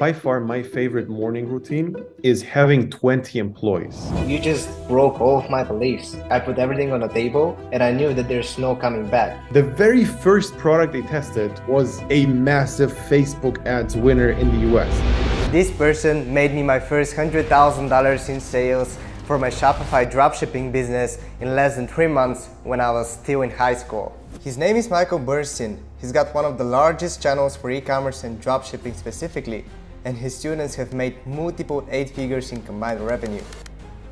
By far, my favorite morning routine is having 20 employees. You just broke all of my beliefs. I put everything on the table and I knew that there's no coming back. The very first product they tested was a massive Facebook ads winner in the US. This person made me my first $100,000 in sales for my Shopify dropshipping business in less than three months when I was still in high school. His name is Michael Bernstein. He's got one of the largest channels for e-commerce and dropshipping specifically, and his students have made multiple eight figures in combined revenue.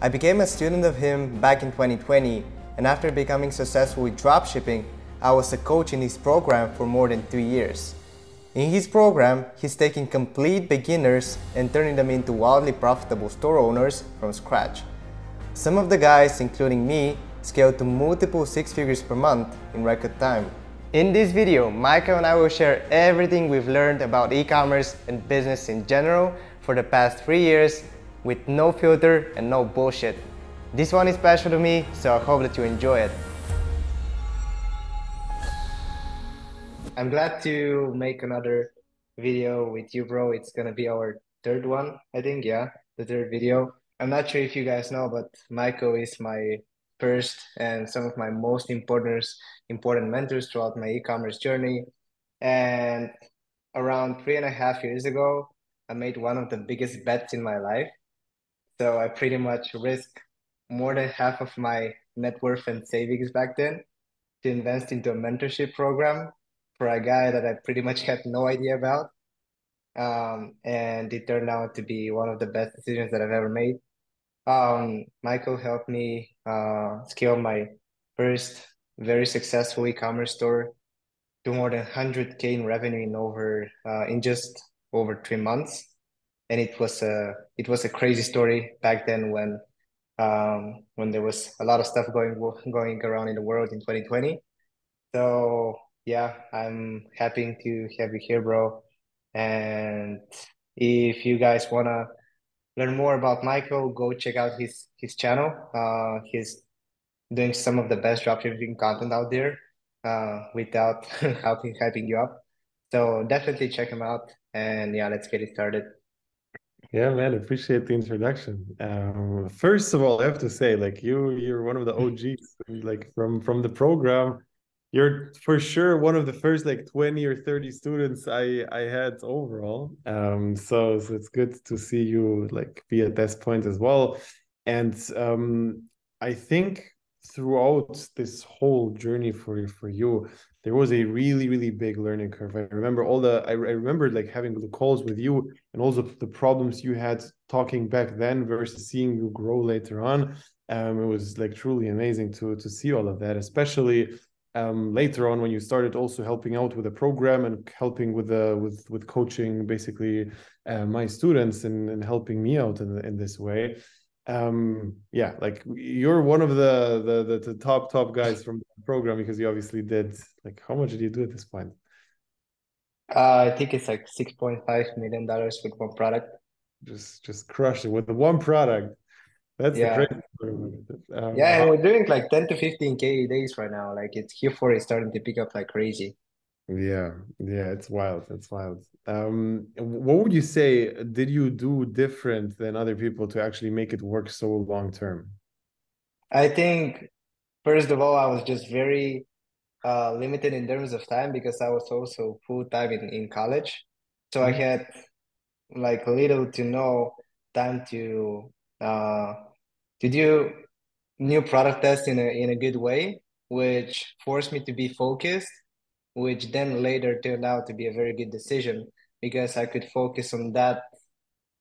I became a student of him back in 2020, and after becoming successful with dropshipping, I was a coach in his program for more than two years. In his program, he's taking complete beginners and turning them into wildly profitable store owners from scratch. Some of the guys, including me, scaled to multiple six figures per month in record time. In this video, Michael and I will share everything we've learned about e-commerce and business in general for the past three years with no filter and no bullshit. This one is special to me, so I hope that you enjoy it. I'm glad to make another video with you, bro. It's gonna be our third one, I think, yeah, the third video. I'm not sure if you guys know, but Michael is my first and some of my most important important mentors throughout my e-commerce journey. And around three and a half years ago, I made one of the biggest bets in my life. So I pretty much risked more than half of my net worth and savings back then to invest into a mentorship program for a guy that I pretty much had no idea about. Um, and it turned out to be one of the best decisions that I've ever made. Um, Michael helped me uh, scale my first very successful e-commerce store to more than 100k in revenue in over uh, in just over three months, and it was a it was a crazy story back then when um, when there was a lot of stuff going going around in the world in 2020. So yeah, I'm happy to have you here, bro. And if you guys wanna learn more about Michael, go check out his his channel. Uh, he's doing some of the best dropshipping content out there uh, without helping hyping you up. So definitely check him out. And yeah, let's get it started. Yeah, man, appreciate the introduction. Um, first of all, I have to say, like you, you're one of the OGs, like from from the program you're for sure one of the first like 20 or 30 students i i had overall. Um so, so it's good to see you like be at this point as well. And um i think throughout this whole journey for for you there was a really really big learning curve. I remember all the i, I remember like having the calls with you and also the problems you had talking back then versus seeing you grow later on. Um it was like truly amazing to to see all of that especially um, later on when you started also helping out with a program and helping with the with with coaching basically uh, my students and, and helping me out in, in this way. Um yeah like you're one of the, the the, the top top guys from the program because you obviously did like how much did you do at this point? Uh, i think it's like 6.5 million dollars with one product. Just just crush it with the one product that's yeah. the crazy um, yeah, and we're doing like 10 to 15k days right now. Like it's Q4 is starting to pick up like crazy. Yeah, yeah, it's wild. It's wild. Um, what would you say did you do different than other people to actually make it work so long term? I think first of all, I was just very uh, limited in terms of time because I was also full time in, in college. So mm-hmm. I had like little to no time to uh, to do new product tests in a in a good way, which forced me to be focused, which then later turned out to be a very good decision because I could focus on that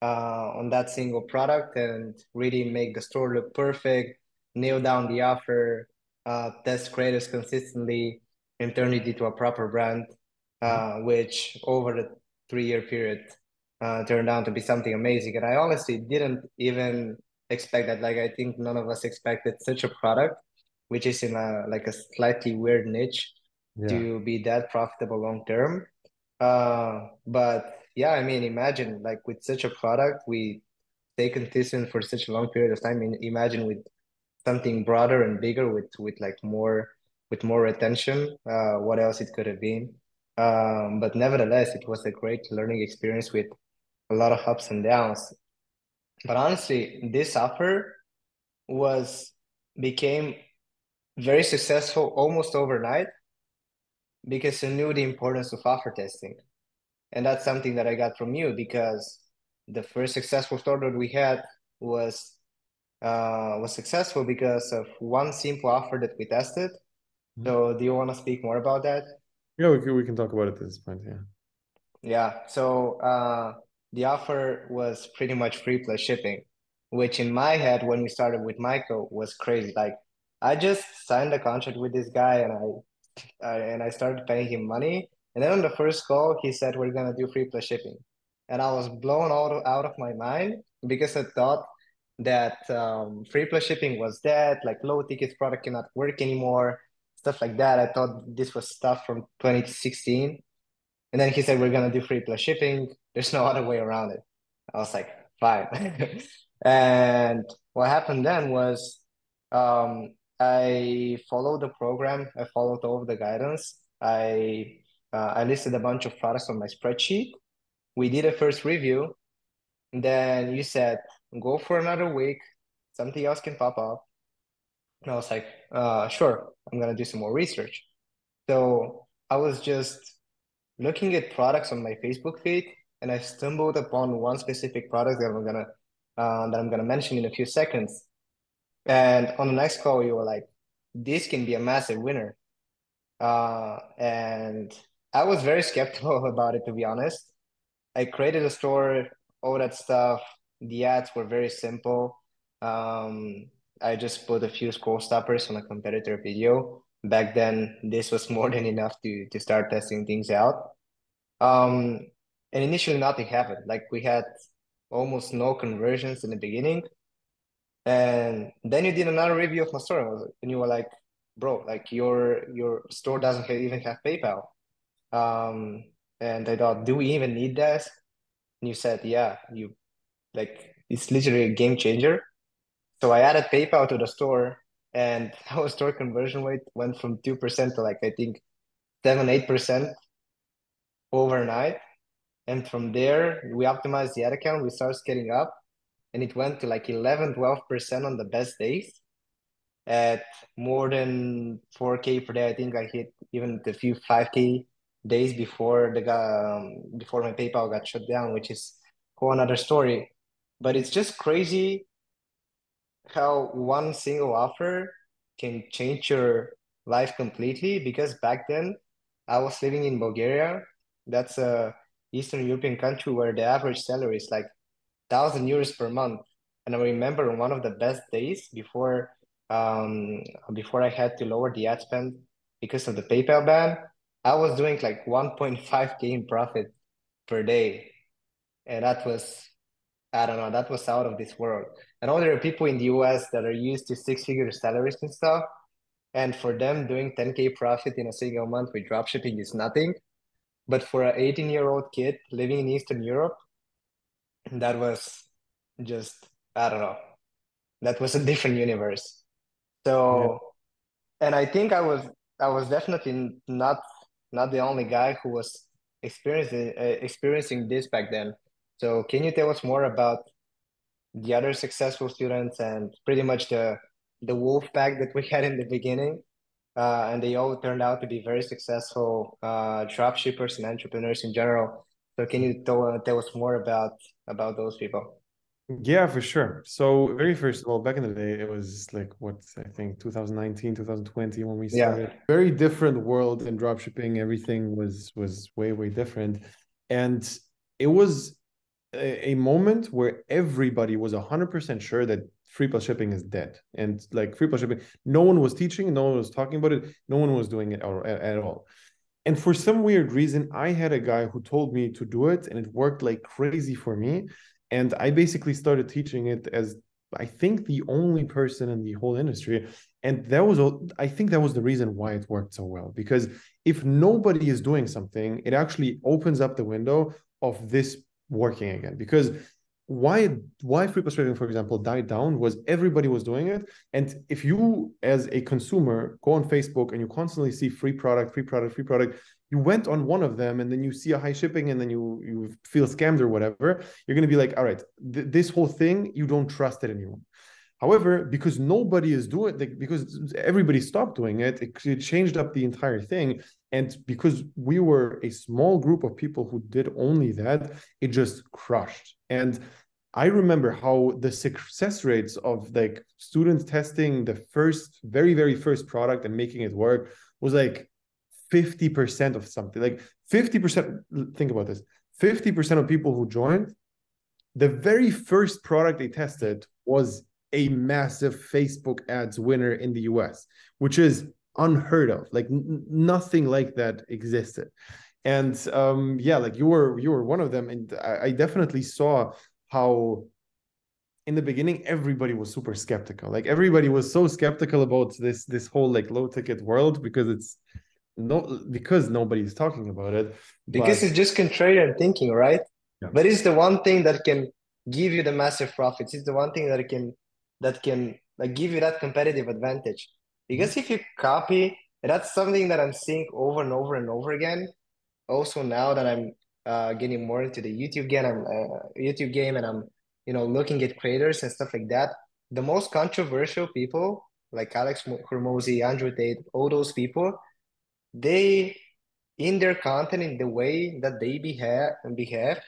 uh, on that single product and really make the store look perfect, nail down the offer, uh, test creators consistently, and turn it into a proper brand, uh, which over the three year period uh, turned out to be something amazing. And I honestly didn't even expect that. Like I think none of us expected such a product, which is in a like a slightly weird niche, yeah. to be that profitable long term. Uh, but yeah, I mean, imagine like with such a product, we stay consistent for such a long period of time. Imagine with something broader and bigger, with with like more with more retention. Uh, what else it could have been? Um, but nevertheless, it was a great learning experience with a lot of ups and downs. But honestly, this offer was became very successful almost overnight because I knew the importance of offer testing. And that's something that I got from you because the first successful store that we had was uh, was successful because of one simple offer that we tested. Mm-hmm. So do you want to speak more about that? Yeah, we can, we can talk about it at this point. Yeah. Yeah. So uh, the offer was pretty much free plus shipping, which in my head when we started with Michael was crazy. Like I just signed a contract with this guy and I, I and I started paying him money. And then on the first call, he said we're gonna do free plus shipping, and I was blown out of, out of my mind because I thought that um, free plus shipping was dead, like low tickets product cannot work anymore, stuff like that. I thought this was stuff from 2016. And then he said, We're going to do free plus shipping. There's no other way around it. I was like, Fine. and what happened then was um, I followed the program, I followed all of the guidance. I uh, I listed a bunch of products on my spreadsheet. We did a first review. Then you said, go for another week. Something else can pop up. And I was like, uh, sure, I'm gonna do some more research. So I was just looking at products on my Facebook feed, and I stumbled upon one specific product that I'm gonna uh, that I'm gonna mention in a few seconds. And on the next call, you were like, "This can be a massive winner," uh, and I was very skeptical about it to be honest. I created a store, all that stuff, the ads were very simple. Um, I just put a few scroll stoppers on a competitor video. Back then, this was more than enough to to start testing things out. Um, and initially, nothing happened. Like we had almost no conversions in the beginning, and then you did another review of my store, and you were like, "Bro, like your your store doesn't even have PayPal." Um, and I thought, "Do we even need this?" And you said, "Yeah, you like it's literally a game changer. So I added PayPal to the store, and our store conversion rate went from two percent to like I think seven eight percent overnight. And from there, we optimized the ad account. We started scaling up, and it went to like 11, 12% on the best days. At more than 4K per day, I think I hit even a few 5K days before the um, before my PayPal got shut down, which is whole another story but it's just crazy how one single offer can change your life completely because back then I was living in Bulgaria. That's a Eastern European country where the average salary is like thousand euros per month. And I remember one of the best days before um before I had to lower the ad spend because of the PayPal ban, I was doing like 1.5k in profit per day. And that was I don't know, that was out of this world. And all there are people in the US that are used to six figure salaries and stuff. And for them, doing 10K profit in a single month with dropshipping is nothing. But for an 18 year old kid living in Eastern Europe, that was just, I don't know, that was a different universe. So, yeah. and I think I was, I was definitely not, not the only guy who was experiencing, uh, experiencing this back then so can you tell us more about the other successful students and pretty much the the wolf pack that we had in the beginning? Uh, and they all turned out to be very successful uh, drop shippers and entrepreneurs in general. So can you tell, tell us more about about those people? Yeah, for sure. So very first of all, back in the day, it was like what I think 2019, 2020 when we started. Yeah. Very different world in dropshipping. Everything was was way, way different. And it was a, a moment where everybody was 100% sure that free plus shipping is dead. And like free plus shipping no one was teaching no one was talking about it no one was doing it at, at all. And for some weird reason i had a guy who told me to do it and it worked like crazy for me. And i basically started teaching it as i think the only person in the whole industry. And that was i think that was the reason why it worked so well. Because if nobody is doing something it actually opens up the window of this working again. Because why why free plus trading for example died down was everybody was doing it. And if you as a consumer go on facebook and you constantly see free product free product free product you went on one of them and then you see a high shipping and then you you feel scammed or whatever you're going to be like all right th- this whole thing you don't trust it anymore. However because nobody is doing like, because everybody stopped doing it, it it changed up the entire thing and because we were a small group of people who did only that it just crushed and I remember how the success rates of like students testing the first, very, very first product and making it work was like 50% of something. Like 50%, think about this 50% of people who joined, the very first product they tested was a massive Facebook ads winner in the US, which is unheard of. Like n- nothing like that existed. And um, yeah, like you were you were one of them, and I, I definitely saw how in the beginning everybody was super skeptical like everybody was so skeptical about this this whole like low ticket world because it's no because nobody's talking about it because but... it's just contrarian thinking right yeah. but it's the one thing that can give you the massive profits it's the one thing that can that can like give you that competitive advantage because if you copy that's something that i'm seeing over and over and over again also now that i'm uh, getting more into the YouTube game. I'm uh, YouTube game, and I'm you know looking at creators and stuff like that. The most controversial people like Alex Hormozi, Andrew Tate, all those people, they in their content in the way that they behave and behave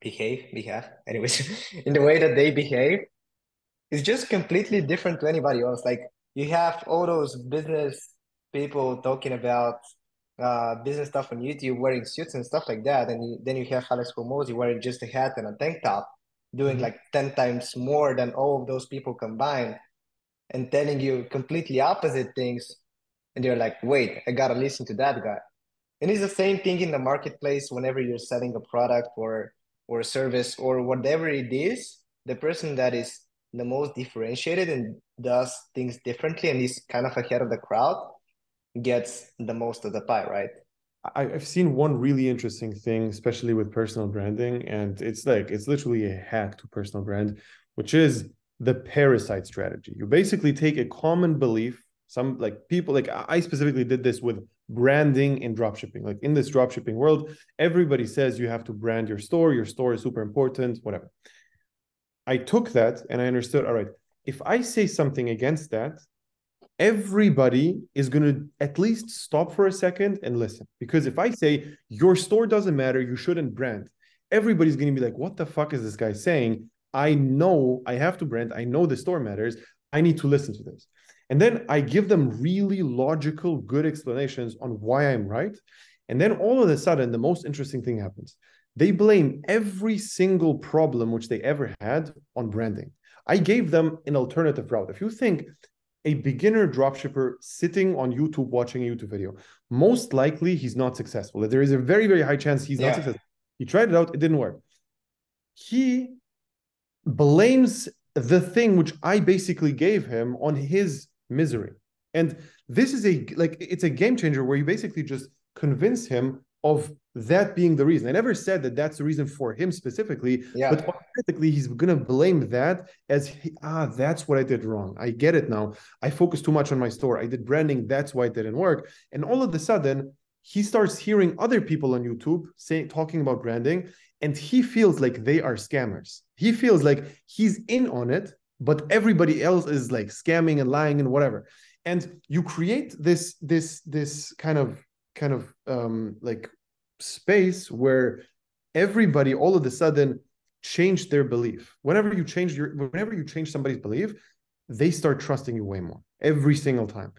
behave behave anyways in the way that they behave is just completely different to anybody else like you have all those business people talking about uh, business stuff on YouTube wearing suits and stuff like that. And you, then you have Alex Hormozi wearing just a hat and a tank top, doing mm-hmm. like 10 times more than all of those people combined and telling you completely opposite things. And you're like, wait, I gotta listen to that guy. And it's the same thing in the marketplace whenever you're selling a product or or a service or whatever it is, the person that is the most differentiated and does things differently and is kind of ahead of the crowd gets the most of the pie, right? I've seen one really interesting thing, especially with personal branding, and it's like it's literally a hack to personal brand, which is the parasite strategy. You basically take a common belief, some like people like I specifically did this with branding in dropshipping. Like in this dropshipping world, everybody says you have to brand your store, your store is super important, whatever. I took that and I understood, all right, if I say something against that, everybody is going to at least stop for a second and listen. Because if I say your store doesn't matter, you shouldn't brand, everybody's going to be like, what the fuck is this guy saying? I know I have to brand. I know the store matters. I need to listen to this. And then I give them really logical, good explanations on why I'm right. And then all of a sudden, the most interesting thing happens. They blame every single problem which they ever had on branding. I gave them an alternative route. If you think a beginner dropshipper sitting on YouTube watching a YouTube video, most likely he's not successful. There is a very, very high chance he's yeah. not successful. He tried it out, it didn't work. He blames the thing which I basically gave him on his misery. And this is a like it's a game changer where you basically just convince him of that being the reason. I never said that that's the reason for him specifically, yeah. but automatically he's going to blame that as ah, that's what I did wrong. I get it now. I focused too much on my store. I did branding. That's why it didn't work. And all of a sudden, he starts hearing other people on YouTube saying talking about branding, and he feels like they are scammers. He feels like he's in on it, but everybody else is like scamming and lying and whatever. And you create this this this kind of kind of um, like space where everybody all of a sudden changed their belief. Whenever you change your, whenever you change somebody's belief, they start trusting you way more every single time.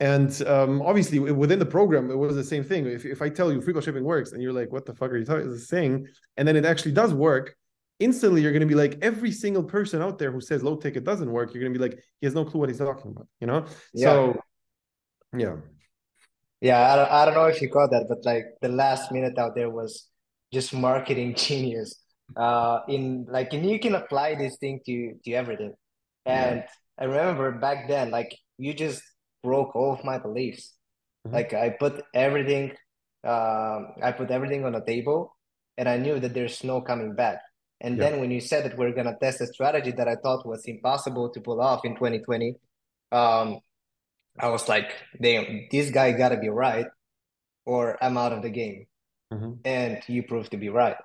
And um, obviously, within the program, it was the same thing. If, if I tell you free shipping works, and you're like, "What the fuck are you talking, saying?" and then it actually does work, instantly you're going to be like, every single person out there who says low ticket doesn't work, you're going to be like, he has no clue what he's talking about. You know? Yeah. So, yeah. Yeah, I don't, I don't know if you caught that, but like the last minute out there was just marketing genius. Uh, in like, and you can apply this thing to to everything. And yeah. I remember back then, like you just broke all of my beliefs. Mm-hmm. Like I put everything, um, I put everything on the table, and I knew that there's no coming back. And yeah. then when you said that we're gonna test a strategy that I thought was impossible to pull off in 2020, um, I was like, damn, this guy gotta be right. or I'm out of the game. Mm-hmm. And you prove to be right.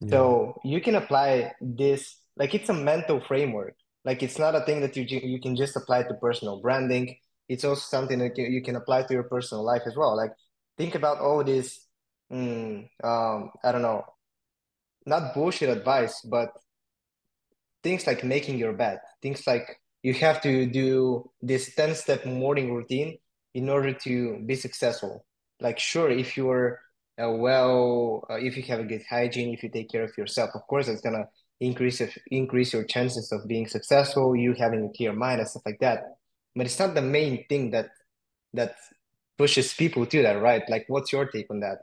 Yeah. So you can apply this like it's a mental framework. Like it's not a thing that you you can just apply to personal branding. It's also something that you, you can apply to your personal life as well. Like think about all this, mm, um, I don't know, not bullshit advice, but things like making your bed, things like you have to do this 10 step morning routine in order to be successful. Like, sure, if you're uh, well, uh, if you have a good hygiene, if you take care of yourself, of course, it's gonna increase if, increase your chances of being successful, you having a clear mind and stuff like that. But it's not the main thing that that pushes people to that, right? Like, what's your take on that?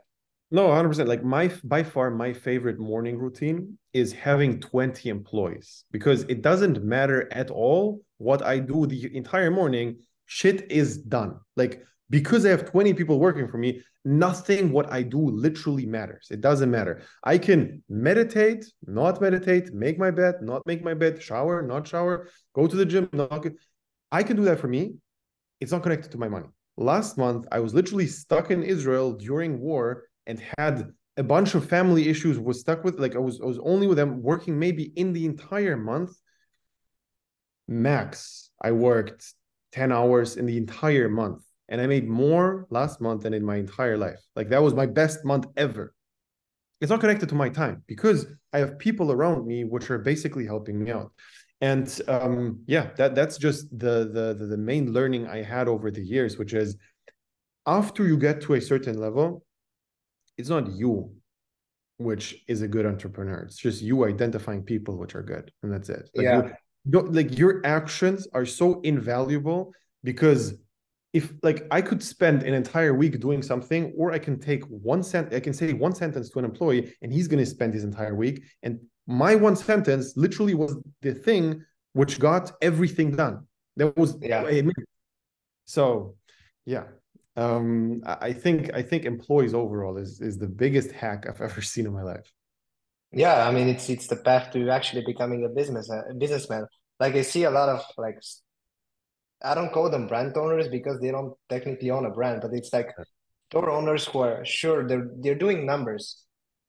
No, 100%. Like my by far my favorite morning routine is having 20 employees because it doesn't matter at all what I do the entire morning, shit is done. Like because I have 20 people working for me, nothing what I do literally matters. It doesn't matter. I can meditate, not meditate, make my bed, not make my bed, shower, not shower, go to the gym, not I can do that for me. It's not connected to my money. Last month, I was literally stuck in Israel during war and had a bunch of family issues was stuck with like I was I was only with them working maybe in the entire month max. I worked 10 hours in the entire month and I made more last month than in my entire life. Like that was my best month ever. It's not connected to my time because I have people around me which are basically helping me out. And um yeah that that's just the the the main learning I had over the years which is after you get to a certain level it's not you which is a good entrepreneur. It's just you identifying people which are good and that's it. Like Yeah. Your, like your actions are so invaluable because if like i could spend an entire week doing something or i can take one cent i can say one sentence to an employee and he's going to spend his entire week. And my one sentence literally was the thing which got everything done. That was Yeah. so yeah. Um i think i think employees overall is is the biggest hack i've ever seen in my life Yeah, I mean it's it's the path to actually becoming a business a businessman. Like I see a lot of like I don't call them brand owners because they don't technically own a brand, but it's like store owners who are sure they're they're doing numbers,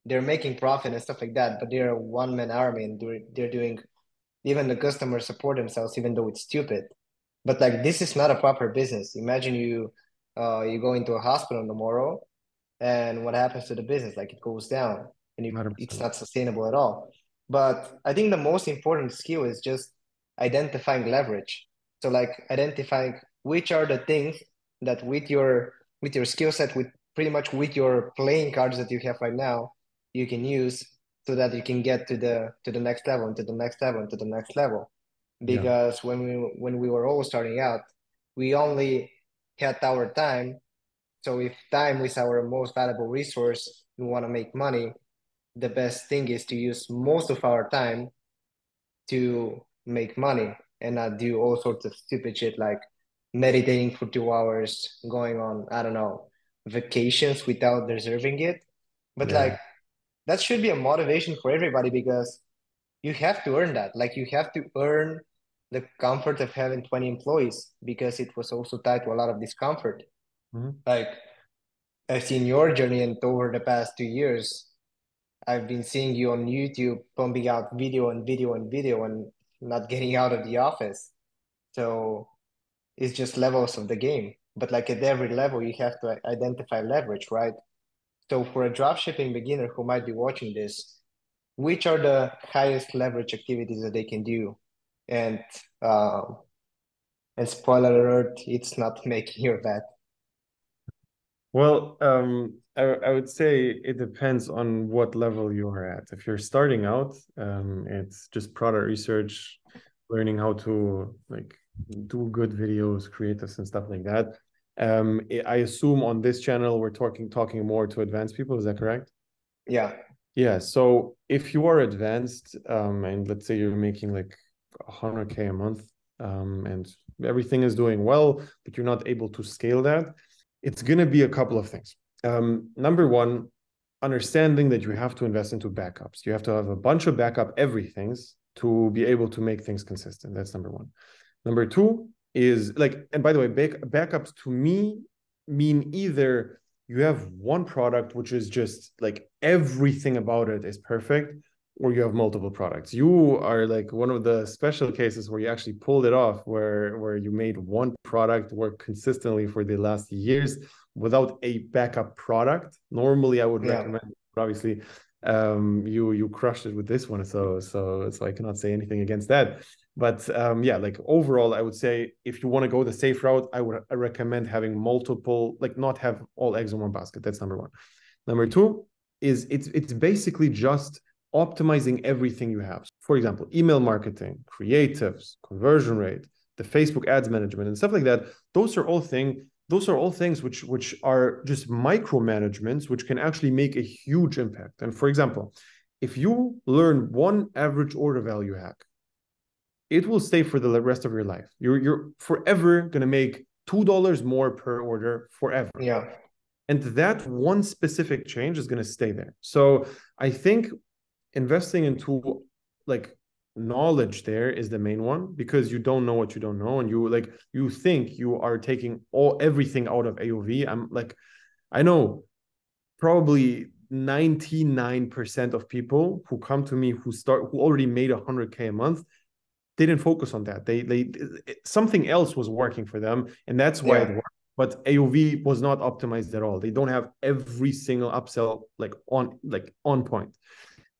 they're making profit and stuff like that, but they're a one man army and they're they're doing even the customers support themselves even though it's stupid. But like this is not a proper business. Imagine you uh you go into a hospital tomorrow and what happens to the business like it goes down and you, it's not sustainable at all. But i think the most important skill is just identifying leverage. So like identifying which are the things that with your with your skill set with pretty much with your playing cards that you have right now you can use so that you can get to the to the next level and to the next level and to the next level. Yeah. Because when we when we were all starting out we only had our time. So if time is our most valuable resource, we want to make money, the best thing is to use most of our time to make money and not do all sorts of stupid shit like meditating for two hours, going on, I don't know, vacations without deserving it. But yeah like that should be a motivation for everybody because you have to earn that. Like you have to earn the comfort of having 20 employees because it was also tied to a lot of discomfort. Mhm. Like I've seen your journey and over the past two years, I've been seeing you on YouTube pumping out video and video and video and not getting out of the office. So it's just levels of the game. But like at every level, you have to identify leverage, right? So for a dropshipping beginner who might be watching this, which are the highest leverage activities that they can do? And uh, and spoiler alert, it's not making your bet. Well, um, I, I would say it depends on what level you are at. If you're starting out, um, it's just product research, learning how to like do good videos, create this and stuff like that. Um, I I assume on this channel we're talking talking more to advanced people. Is that correct? Yeah. Yeah. So if you are advanced, um, and let's say you're making like 100K a month, um, and everything is doing well, but you're not able to scale that, it's going to be a couple of things. Um, number one, understanding that you have to invest into backups. You have to have a bunch of backup everything's to be able to make things consistent. That's number one. Number two is like, and by the way, back, backups to me mean either you have one product which is just like everything about it is perfect or you have multiple products. You are like one of the special cases where you actually pulled it off where where you made one product work consistently for the last years without a backup product. Normally i would yeah. recommend obviously um you you crushed it with this one so so so i cannot say anything against that. But um yeah like overall i would say if you want to go the safe route i would I recommend having multiple like not have all eggs in one basket. That's number one. Number two is it's it's basically just optimizing everything you have. For example email marketing creatives conversion rate the facebook ads management and stuff like that. Those are all things those are all things which which are just micromanagements which can actually make a huge impact. And for example if you learn one average order value hack it will stay for the rest of your life. You're you're forever going to make two dollars more per order forever. Yeah. And that one specific change is going to stay there. So i think investing into like knowledge there is the main one because you don't know what you don't know and you like you think you are taking all everything out of AOV. I'm like I know probably 99% of people who come to me who start who already made 100k a month didn't focus on that. They they something else was working for them and that's why yeah. it worked. But AOV was not optimized at all. They don't have every single upsell like on like on point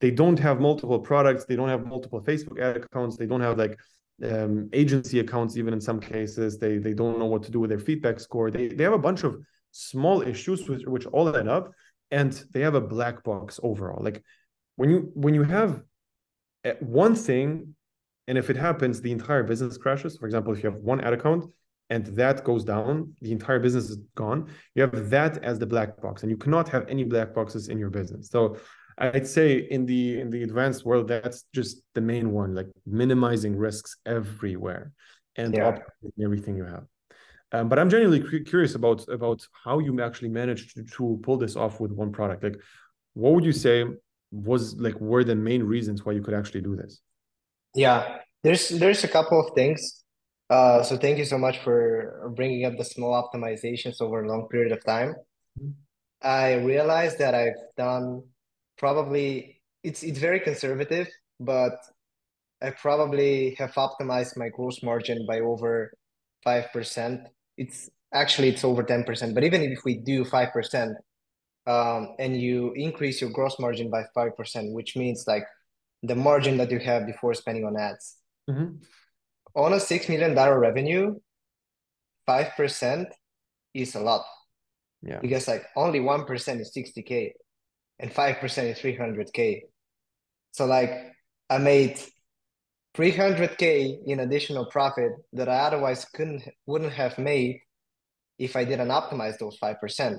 they don't have multiple products they don't have multiple facebook ad accounts they don't have like um, agency accounts even in some cases they they don't know what to do with their feedback score. They, they have a bunch of small issues which, which all add up and they have a black box overall. Like when you when you have uh, one thing and if it happens the entire business crashes. For example if you have one ad account and that goes down the entire business is gone you have that as the black box and you cannot have any black boxes in your business. So I'd say in the in the advanced world, that's just the main one, like minimizing risks everywhere and yeah. optimizing everything you have. Um, but I'm genuinely curious about about how you actually managed to, to pull this off with one product. Like, what would you say was like were the main reasons why you could actually do this? Yeah, there's there's a couple of things. Uh, so thank you so much for bringing up the small optimizations over a long period of time. Mm-hmm. I realized that I've done probably it's it's very conservative, but I probably have optimized my gross margin by over five percent. It's actually it's over ten percent, but even if we do five percent, um, and you increase your gross margin by five percent, which means like the margin that you have before spending on ads. Mm-hmm. On a six million dollar revenue, five percent is a lot. Yeah. Because like only one percent is sixty k and 5% is 300K. So like I made 300K in additional profit that I otherwise couldn't, wouldn't have made if I didn't optimize those 5%.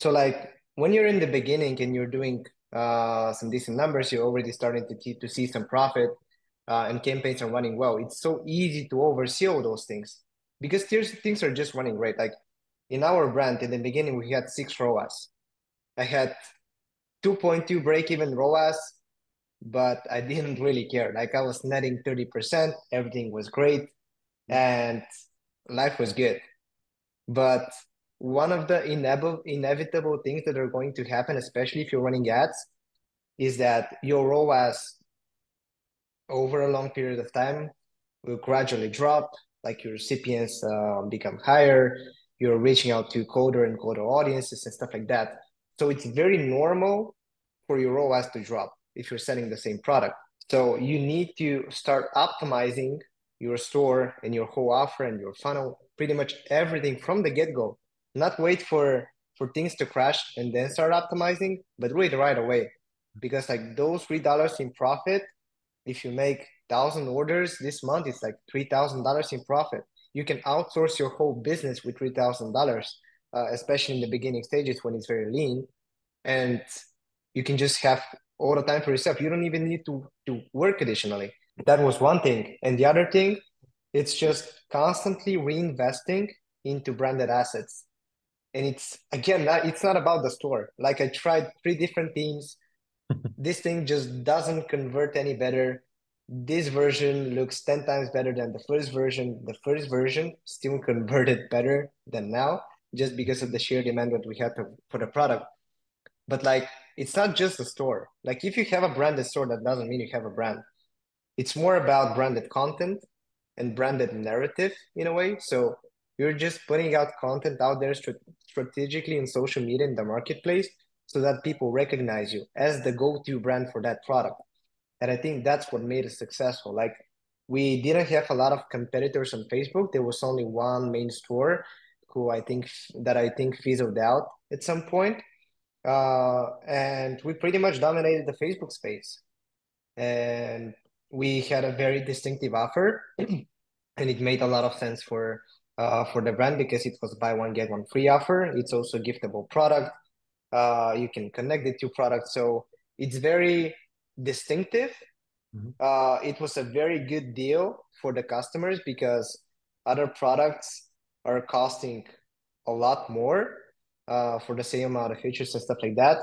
So like when you're in the beginning and you're doing uh, some decent numbers, you're already starting to, to see some profit uh, and campaigns are running well. It's so easy to oversee all those things because things are just running great. Like in our brand, in the beginning, we had six ROAS. I had 2.2 break even ROAS, but I didn't really care. Like I was netting 30%, everything was great, and life was good. But one of the inevitable things that are going to happen, especially if you're running ads, is that your ROAS over a long period of time will gradually drop, like your recipients uh, become higher, you're reaching out to colder and colder audiences and stuff like that. So it's very normal for your ROAS to drop if you're selling the same product. So you need to start optimizing your store and your whole offer and your funnel, pretty much everything from the get-go. Not wait for for things to crash and then start optimizing, but do it right away. Because like those three dollars in profit, if you make thousand orders this month, it's like three thousand dollars in profit. You can outsource your whole business with three thousand uh, especially in the beginning stages when it's very lean, and you can just have all the time for yourself. You don't even need to to work additionally. That was one thing, and the other thing, it's just constantly reinvesting into branded assets. And it's again, it's not about the store. Like I tried three different themes. this thing just doesn't convert any better. This version looks 10 times better than the first version. The first version still converted better than now. Just because of the sheer demand that we had to, for the product. But like, it's not just a store. Like, if you have a branded store, that doesn't mean you have a brand. It's more about branded content and branded narrative in a way. So you're just putting out content out there strategically in social media in the marketplace so that people recognize you as the go-to brand for that product. And I think that's what made it successful. Like we didn't have a lot of competitors on Facebook. There was only one main store who I think that I think fizzled out at some point. Uh, and we pretty much dominated the Facebook space. And we had a very distinctive offer and it made a lot of sense for uh, for the brand because it was buy one get one free offer. It's also a giftable product. Uh, you can connect the two products, so it's very distinctive. Mm-hmm. Uh, it was a very good deal for the customers because other products are costing a lot more uh, for the same amount of features and stuff like that.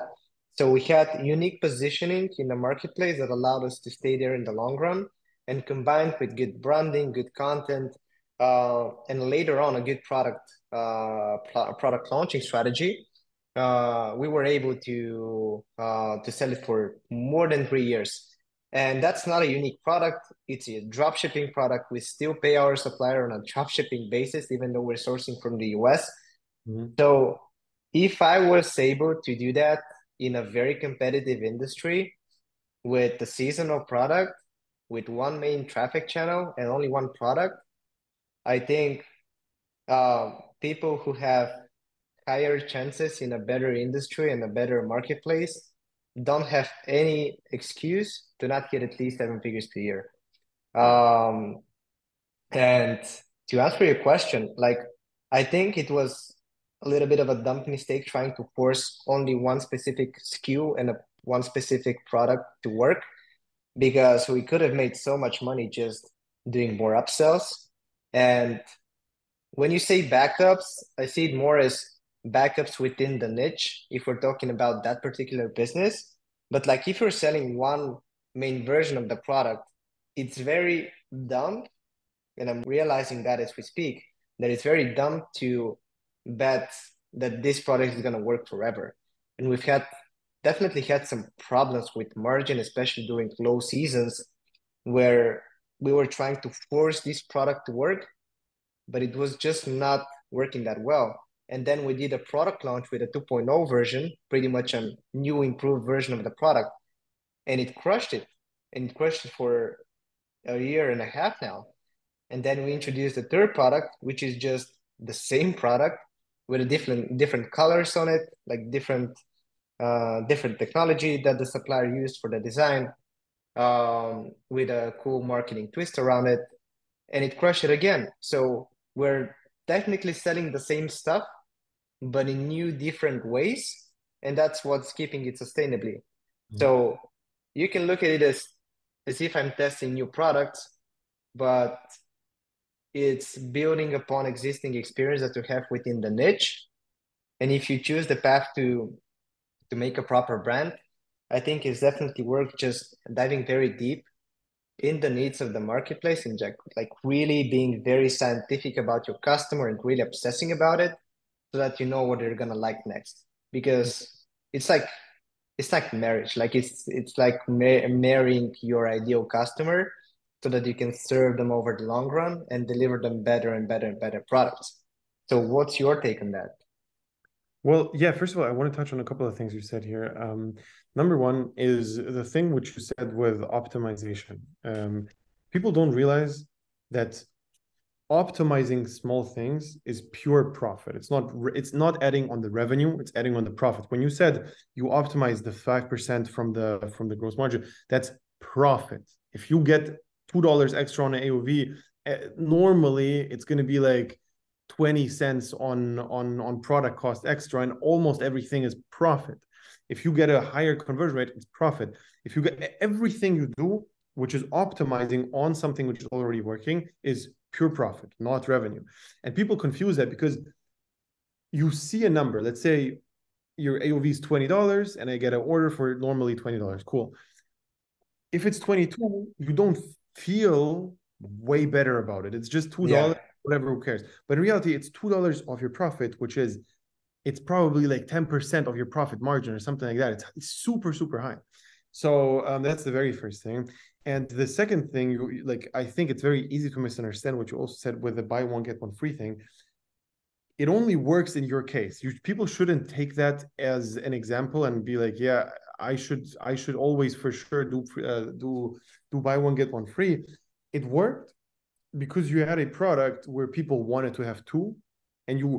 So we had unique positioning in the marketplace that allowed us to stay there in the long run and combined with good branding, good content, uh, and later on a good product uh, product launching strategy, uh, we were able to uh, to sell it for more than three years. And that's not a unique product. It's a drop shipping product. We still pay our supplier on a drop shipping basis, even though we're sourcing from the US. Mm-hmm. So if I was able to do that in a very competitive industry with a seasonal product, with one main traffic channel and only one product, I think uh, people who have higher chances in a better industry and a better marketplace don't have any excuse to not get at least seven figures per year. Um, and to answer your question, like I think it was a little bit of a dumb mistake trying to force only one specific SKU and a, one specific product to work because we could have made so much money just doing more upsells and when you say backups, I see it more as backups within the niche if we're talking about that particular business. But like if you're selling one main version of the product, it's very dumb. And I'm realizing that as we speak, that it's very dumb to bet that this product is going to work forever. And we've had definitely had some problems with margin, especially during low seasons, where we were trying to force this product to work, but it was just not working that well. And then we did a product launch with a 2.0 version, pretty much a new improved version of the product, and it crushed it. And it crushed it for a year and a half now. And then we introduced the third product, which is just the same product with a different different colors on it, like different uh, different technology that the supplier used for the design um, with a cool marketing twist around it, and it crushed it again. So we're technically selling the same stuff, but in new, different ways, and that's what's keeping it sustainably. Mm-hmm. So you can look at it as as if I'm testing new products, but it's building upon existing experience that you have within the niche. And if you choose the path to to make a proper brand, I think it's definitely worth just diving very deep in the needs of the marketplace and like, really being very scientific about your customer and really obsessing about it so that you know what they're gonna like next because it's like it's like marriage like it's it's like ma- marrying your ideal customer so that you can serve them over the long run and deliver them better and better and better products so what's your take on that well, yeah, first of all, I want to touch on a couple of things you said here. Um, number one is the thing which you said with optimization. Um, people don't realize that optimizing small things is pure profit. It's not it's not adding on the revenue, it's adding on the profit. When you said you optimize the 5% from the from the gross margin, that's profit. If you get $2 extra on AOV, eh, normally it's going to be like 20 cents on on on product cost extra and almost everything is profit if you get a higher conversion rate it's profit if you get everything you do which is optimizing on something which is already working is pure profit not revenue and people confuse that because you see a number let's say your AOV is $20 and I get an order for normally $20 cool if it's 22 you don't feel way better about it it's just $2 yeah whatever, who cares? But in reality, it's two dollars of your profit, which is it's probably like 10% of your profit margin or something like that. It's, it's super, super high. So um, that's the very first thing. And the second thing, you, like I think it's very easy to misunderstand what you also said with the buy one get one free thing. It only works in your case. You, people shouldn't take that as an example and be like, yeah, I should I should always for sure do uh, do do buy one get one free. It worked because you had a product where people wanted to have two, and you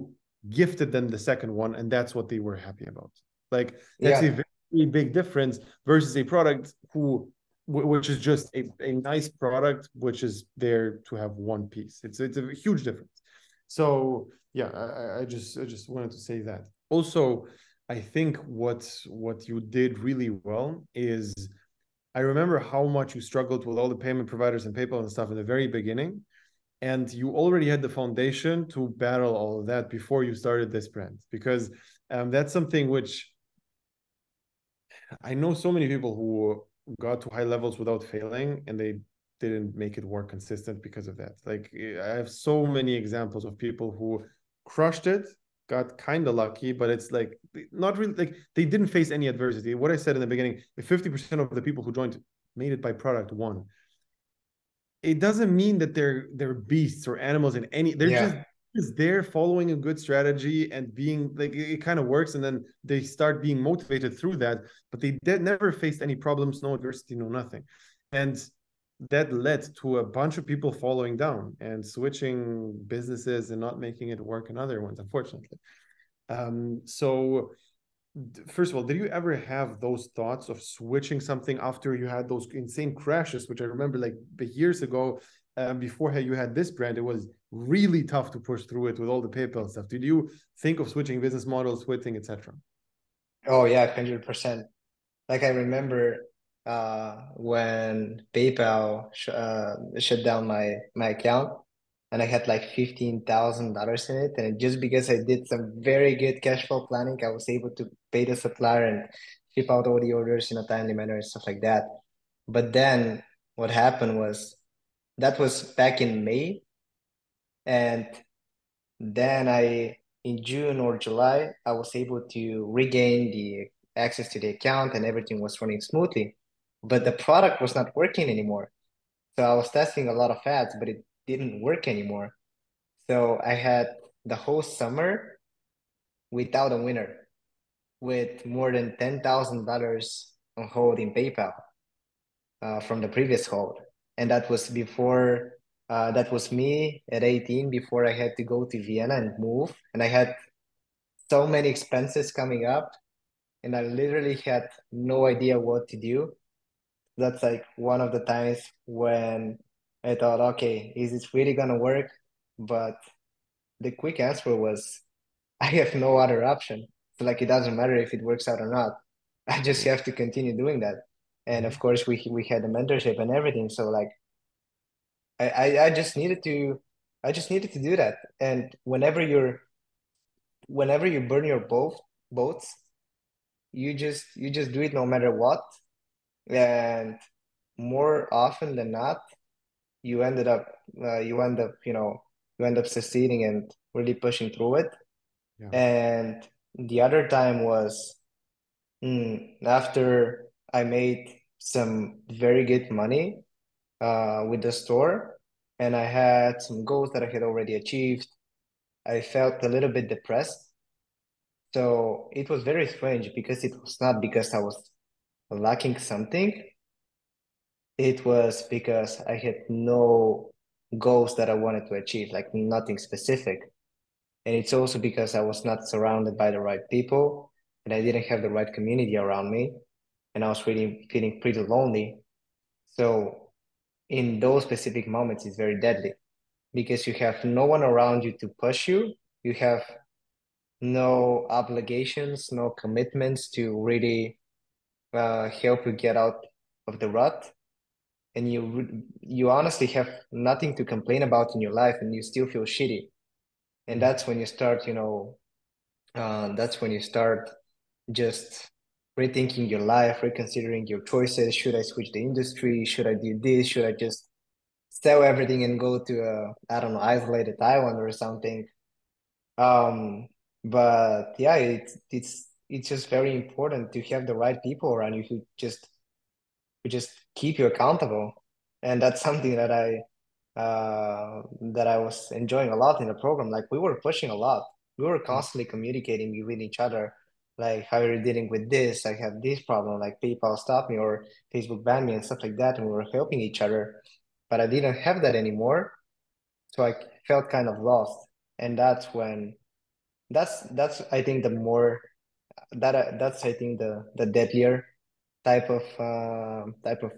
gifted them the second one, and that's what they were happy about. Like that's yeah. a very big difference versus a product who which is just a, a nice product which is there to have one piece. It's it's a huge difference. So yeah I, I just i just wanted to say that. Also i think what what you did really well is i remember how much you struggled with all the payment providers and paypal and stuff in the very beginning and you already had the foundation to battle all of that before you started this brand because um, that's something which i know so many people who got to high levels without failing and they didn't make it work consistent because of that like eh, i have so many examples of people who crushed it got kind of lucky but it's like eh, not really like they didn't face any adversity what i said in the beginning if 50% of the people who joined made it by product one it doesn't mean that they're they're beasts or animals in any they're yeah. just is there following a good strategy and being like it, kind of works and then they start being motivated through that but they did, never faced any problems no adversity no nothing. And that led to a bunch of people following down and switching businesses and not making it work in other ones unfortunately. Um, so first of all, did you ever have those thoughts of switching something after you had those insane crashes, which I remember like years ago, um, before you had this brand, it was really tough to push through it with all the PayPal stuff. Did you think of switching business models, switching, etc.? Oh yeah, hundred percent. Like I remember uh, when PayPal sh- uh, shut down my my account, and I had like fifteen thousand dollars in it, and just because I did some very good cash flow planning, I was able to pay the supplier and ship out all the orders in a timely manner and stuff like that. But then what happened was that was back in May. And then I, in June or July, I was able to regain the access to the account and everything was running smoothly. But the product was not working anymore. So I was testing a lot of ads, but it didn't work anymore. So I had the whole summer without a winner with more than $10,000 on hold in PayPal uh, from the previous hold and that was before uh, that was me at 18 before I had to go to Vienna and move. And I had so many expenses coming up, and I literally had no idea what to do. That's like one of the times when I thought, okay, is this really gonna work? But the quick answer was, I have no other option. So like it doesn't matter if it works out or not. I just have to continue doing that and of course we we had the mentorship and everything so like I, I i just needed to i just needed to do that. And whenever you're whenever you burn your boat boats you just you just do it no matter what. And more often than not you ended up uh, you end up you know you end up succeeding and really pushing through it. Yeah. and the other time was mm, after I made some very good money uh, with the store, and I had some goals that I had already achieved. I felt a little bit depressed. So it was very strange because it was not because I was lacking something. It was because I had no goals that I wanted to achieve, like nothing specific. And it's also because I was not surrounded by the right people and I didn't have the right community around me and I was really feeling pretty lonely. So in those specific moments, it's very deadly because you have no one around you to push you. You have no obligations, no commitments to really uh, help you get out of the rut. And you you honestly have nothing to complain about in your life, and you still feel shitty. And that's when you start, you know, uh, that's when you start just rethinking your life, reconsidering your choices. Should I switch the industry? Should I do this? Should I just sell everything and go to a I don't know isolated island or something. Um, but yeah, it's it's it's just very important to have the right people around you who just who just keep you accountable, and that's something that I uh, that I was enjoying a lot in the program. Like we were pushing a lot. We were constantly communicating with each other. Like how are you dealing with this? I have this problem. Like PayPal stopped me or Facebook banned me and stuff like that. And we were helping each other. But I didn't have that anymore. So I felt kind of lost. And that's when that's that's I think the more that that's I think the the deadlier type of uh, type of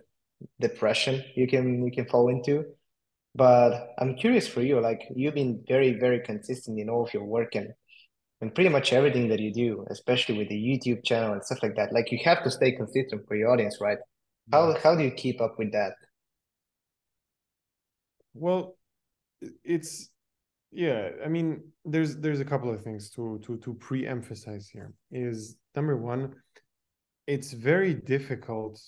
depression you can you can fall into but I'm curious for you, like you've been very, very consistent in all of your work and, and pretty much everything that you do, especially with the YouTube channel and stuff like that. Like you have to stay consistent for your audience, right? How how do you keep up with that? Well, it's yeah, I mean, there's there's a couple of things to to to pre-emphasize here. Is number one, it's very difficult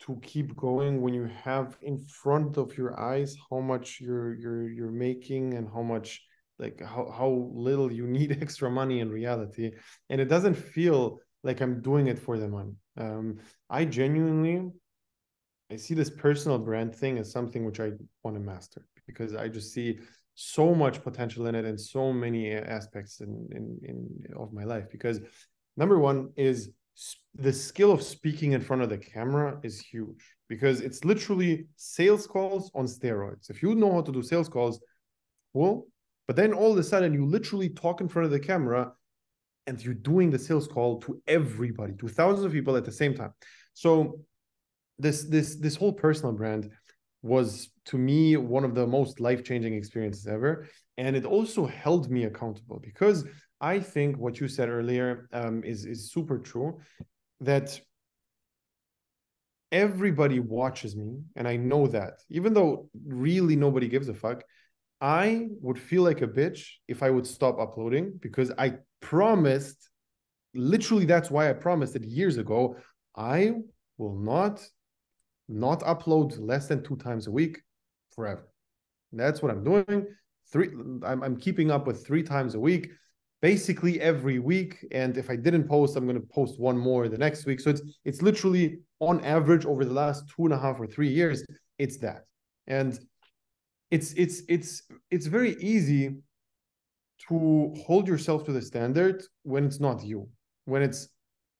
to keep going when you have in front of your eyes how much you're you're you're making and how much like how, how little you need extra money in reality and it doesn't feel like i'm doing it for the money um, i genuinely i see this personal brand thing as something which i want to master because i just see so much potential in it and so many aspects in, in, in of my life because number one is the skill of speaking in front of the camera is huge because it's literally sales calls on steroids. If you know how to do sales calls, well, but then all of a sudden you literally talk in front of the camera and you're doing the sales call to everybody, to thousands of people at the same time. So this this this whole personal brand was to me one of the most life-changing experiences ever and it also held me accountable because I think what you said earlier um, is is super true. That everybody watches me, and I know that, even though really nobody gives a fuck. I would feel like a bitch if I would stop uploading because I promised, literally, that's why I promised it years ago. I will not not upload less than two times a week forever. That's what I'm doing. Three, I'm, I'm keeping up with three times a week basically every week and if i didn't post i'm going to post one more the next week so it's it's literally on average over the last two and a half or three years it's that and it's it's it's it's very easy to hold yourself to the standard when it's not you when it's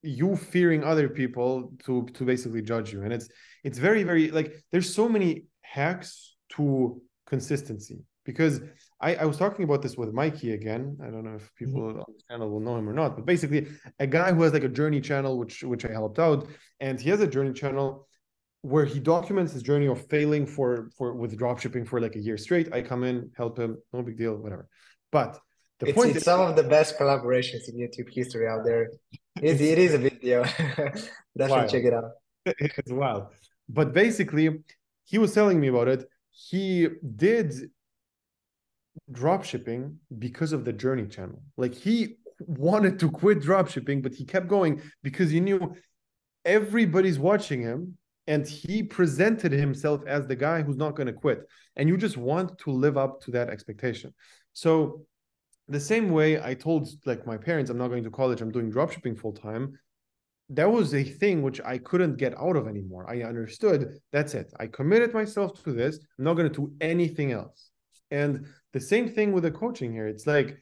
you fearing other people to to basically judge you and it's it's very very like there's so many hacks to consistency because I, I was talking about this with Mikey again. I don't know if mm-hmm. people mm-hmm. on the channel will know him or not, but basically a guy who has like a journey channel, which which I helped out, and he has a journey channel where he documents his journey of failing for for with dropshipping for like a year straight. I come in, help him, no big deal, whatever. But the it's, point it's is, some of the best collaborations in YouTube history out there. It, it is a video. Definitely wild. check it out. It's wild. But basically, he was telling me about it. He did drop shipping because of the journey channel. Like he wanted to quit drop shipping, but he kept going because he knew everybody's watching him and he presented himself as the guy who's not going to quit. And you just want to live up to that expectation. So the same way I told like my parents, I'm not going to college, I'm doing drop shipping full time. That was a thing which I couldn't get out of anymore. I understood that's it. I committed myself to this. I'm not going to do anything else. And the same thing with the coaching here. It's like,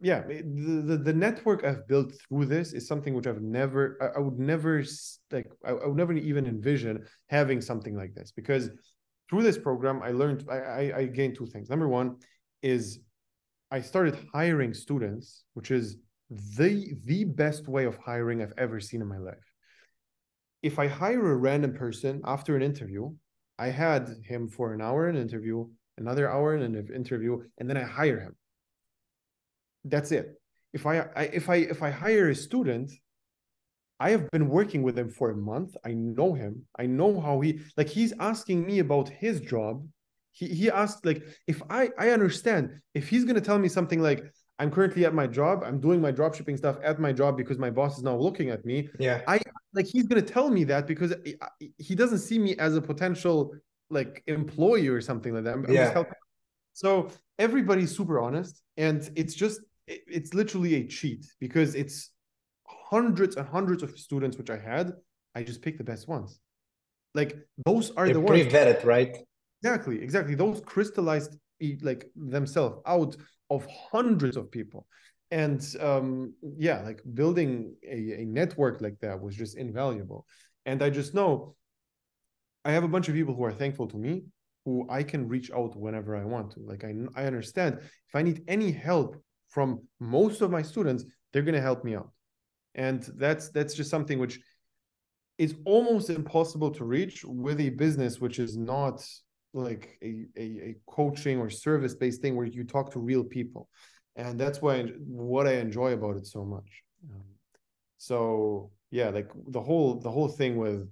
yeah, eh, the, the, the network I've built through this is something which I've never, I, I would never like, I, I, would never even envision having something like this because through this program, I learned, I, I, I gained two things. Number one is I started hiring students, which is the the best way of hiring I've ever seen in my life. If I hire a random person after an interview, I had him for an hour an interview another hour in an interview, and then I hire him. That's it. If I, I if I if I hire a student, I have been working with him for a month. I know him. I know how he like he's asking me about his job. He he asked like if I I understand if he's gonna tell me something like I'm currently at my job. I'm doing my drop shipping stuff at my job because my boss is now looking at me. Yeah. I like he's gonna tell me that because he doesn't see me as a potential like employee or something like that. I'm, Yeah. So everybody's super honest, and it's just it- it's literally a cheat because it's hundreds and hundreds of students which I had. I just picked the best ones. Like those are They're the ones vetted, right? exactly exactly those crystallized like themselves out of hundreds of people and um yeah like building a, a network like that was just invaluable and i just know i have a bunch of people who are thankful to me who i can reach out whenever i want to like i, I understand if i need any help from most of my students they're going to help me out. And that's that's just something which is almost impossible to reach with a business which is not like a, a, a coaching or service based thing where you talk to real people. And that's why what i enjoy about it so much. Um, so yeah like the whole the whole thing with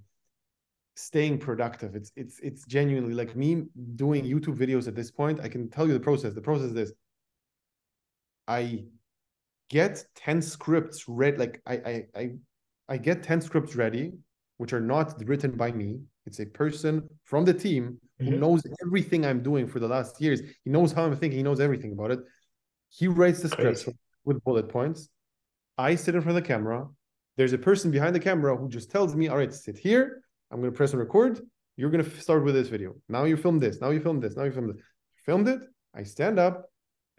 staying productive it's it's it's genuinely like me doing youtube videos at this point i can tell you the process. The process is this i get 10 scripts read like I, I i i get 10 scripts ready which are not written by me. It's a person from the team who Mhm. knows everything i'm doing for the last years. He knows how i'm thinking. He knows everything about it. He writes the scripts Crazy. with bullet points. I sit in front of the camera. There's a person behind the camera who just tells me all right sit here. I'm going to press and record. You're going to start with this video. Now you film this. Now you film this. Now you film this. Filmed it. I stand up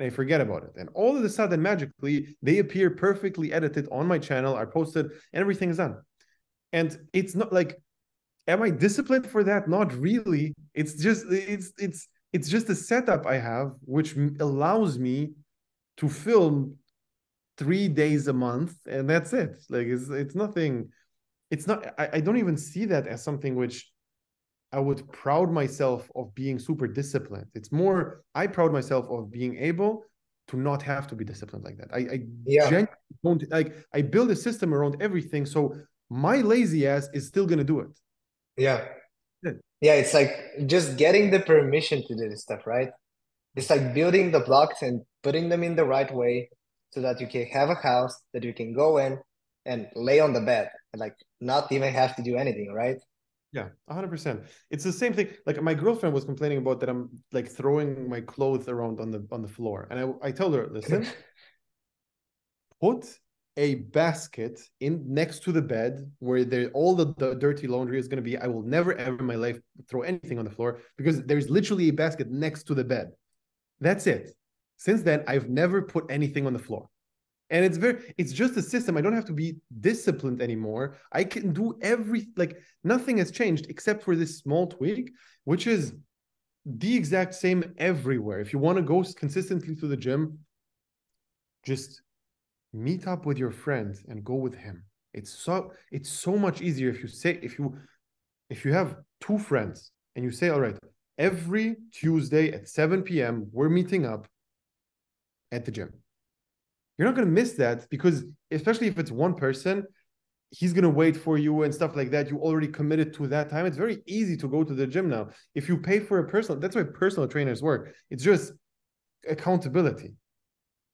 I forget about it. And all of a sudden, magically, they appear perfectly edited on my channel, are posted, and everything is done. And it's not like, am I disciplined for that? Not really. It's just it's it's it's just a setup I have, which allows me to film three days a month, and that's it. Like it's it's nothing. It's not. I, I don't even see that as something which I would proud myself of being super disciplined. It's more I proud myself of being able to not have to be disciplined like that. I, I Yeah. genuinely don't like I build a system around everything. So my lazy ass is still gonna do it. Yeah. Yeah. Yeah, it's like just getting the permission to do this stuff, right? It's like building the blocks and putting them in the right way so that you can have a house that you can go in and lay on the bed and like not even have to do anything, right? Yeah, hundred percent. It's the same thing. Like my girlfriend was complaining about that I'm like throwing my clothes around on the on the floor, and I I told her, listen, put a basket in next to the bed where there all the, the dirty laundry is going to be. I will never ever in my life throw anything on the floor because there's literally a basket next to the bed. That's it. Since then, I've never put anything on the floor. And it's very, it's just a system. I don't have to be disciplined anymore. I can do every, like, nothing has changed except for this small tweak, which is the exact same everywhere. If you want to go consistently to the gym, just meet up with your friend and go with him. It's so it's so much easier if you say if you if you have two friends and you say, all right, every Tuesday at 7 p.m. we're meeting up at the gym. You're not gonna miss that because especially if it's one person, he's gonna wait for you and stuff like that. You already committed to that time. It's very easy to go to the gym now. If you pay for a personal, that's why personal trainers work. It's just accountability.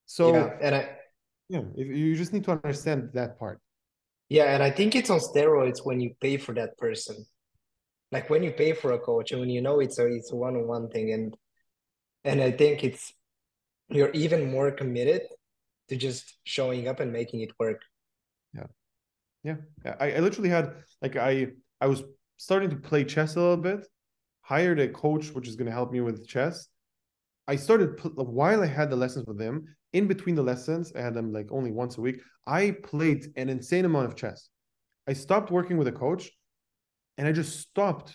So Yeah, and I yeah, if you just need to understand that part. yeah, and I think it's on steroids when you pay for that person. Like when you pay for a coach and when you know it's a it's a one-on-one thing and and I think it's you're even more committed to just showing up and making it work. Yeah, Yeah. I, I literally had like I I was starting to play chess a little bit, hired a coach which is going to help me with chess. I started while I had the lessons with him. In between the lessons, I had them like only once a week. I played an insane amount of chess. I stopped working with a coach, and I just stopped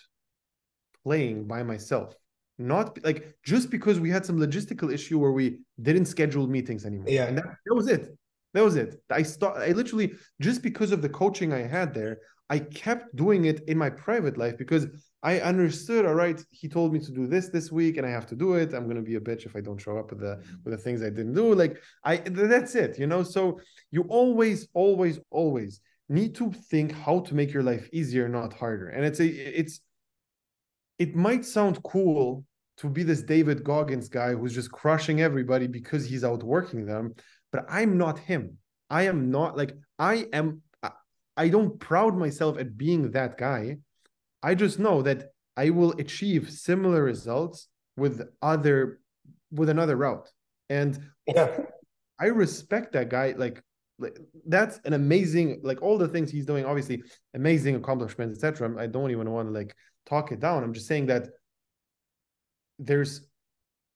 playing by myself. Not like just because we had some logistical issue where we didn't schedule meetings anymore. Yeah. and that, that was it. That was it. I stopped. I literally just because of the coaching I had there, I kept doing it in my private life because I understood. All right, he told me to do this this week, and I have to do it. I'm gonna be a bitch if I don't show up with the with the things I didn't do. Like I, that's it. You know. So you always, always, always need to think how to make your life easier, not harder. And it's a, it's, it might sound cool to be this David Goggins guy who's just crushing everybody because he's outworking them but I'm not him. I am not like I am. I, don't proud myself at being that guy. I just know that I will achieve similar results with other with another route. And yeah. I respect that guy. Like, like that's an amazing, like all the things he's doing, obviously amazing accomplishments, etc. I don't even want to like talk it down. I'm just saying that there's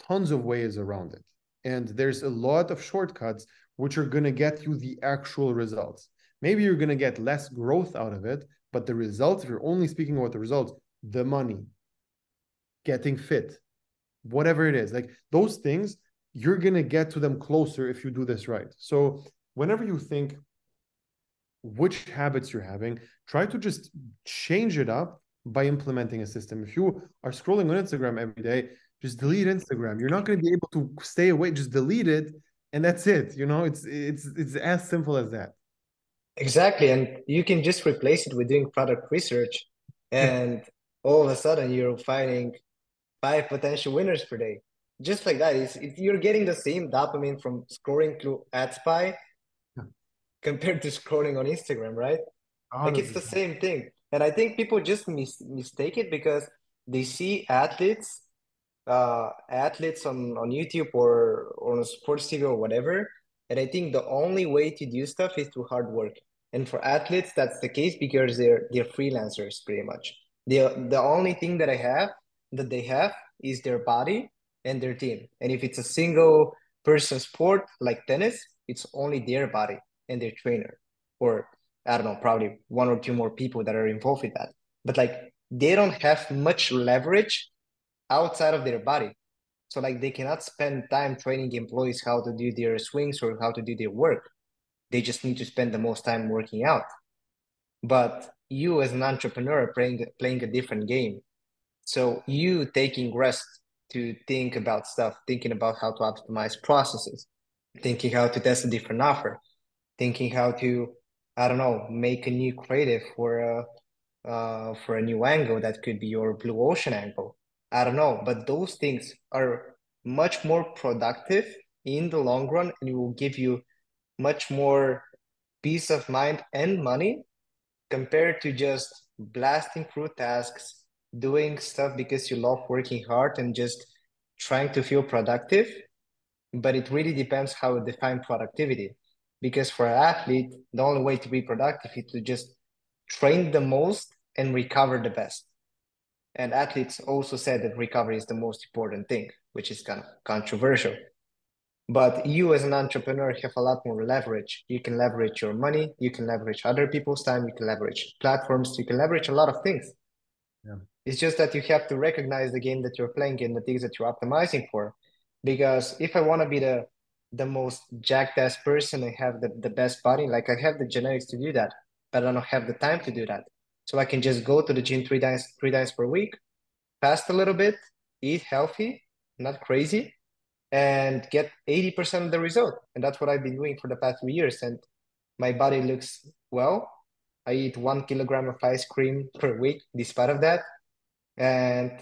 tons of ways around it. And there's a lot of shortcuts which are going to get you the actual results. Maybe you're going to get less growth out of it, but the results, if you're only speaking about the results, the money, getting fit, whatever it is, like those things, you're going to get to them closer if you do this right. So, whenever you think which habits you're having, try to just change it up by implementing a system. If you are scrolling on Instagram every day, just delete Instagram. You're not going to be able to stay away. Just delete it, and that's it. You know, it's it's it's as simple as that. Exactly, and you can just replace it with doing product research, and all of a sudden you're finding five potential winners per day. Just like that, it's, it, you're getting the same dopamine from scrolling through AdSpy yeah. compared to scrolling on Instagram, right? 100%. Like it's the same thing. And I think people just mis- mistake it because they see athletes uh, athletes on, on YouTube or, or on sports TV or whatever. And I think the only way to do stuff is through hard work. And for athletes, that's the case because they're they're freelancers pretty much. The the only thing that I have that they have is their body and their team. And if it's a single person sport like tennis, it's only their body and their trainer. Or I don't know, probably one or two more people that are involved with that. But like they don't have much leverage outside of their body. So like they cannot spend time training employees how to do their swings or how to do their work. They just need to spend the most time working out. But you as an entrepreneur playing playing a different game. So you taking rest to think about stuff, thinking about how to optimize processes, thinking how to test a different offer, thinking how to, I don't know, make a new creative for a uh, for a new angle that could be your blue ocean angle I don't know, but those things are much more productive in the long run and it will give you much more peace of mind and money compared to just blasting through tasks, doing stuff because you love working hard and just trying to feel productive. But it really depends how you define productivity. Because for an athlete, the only way to be productive is to just train the most and recover the best. And athletes also said that recovery is the most important thing, which is kind of controversial. But you as an entrepreneur have a lot more leverage. You can leverage your money, you can leverage other people's time, you can leverage platforms, you can leverage a lot of things. Yeah. It's just that you have to recognize the game that you're playing and the things that you're optimizing for. Because if I want to be the the most jacked ass person and have the, the best body, like I have the genetics to do that, but I don't have the time to do that. So I can just go to the gym three times three times per week, fast a little bit, eat healthy, not crazy, and get 80% of the result. And that's what I've been doing for the past few years. And my body looks well. I eat one kilogram of ice cream per week, despite of that. And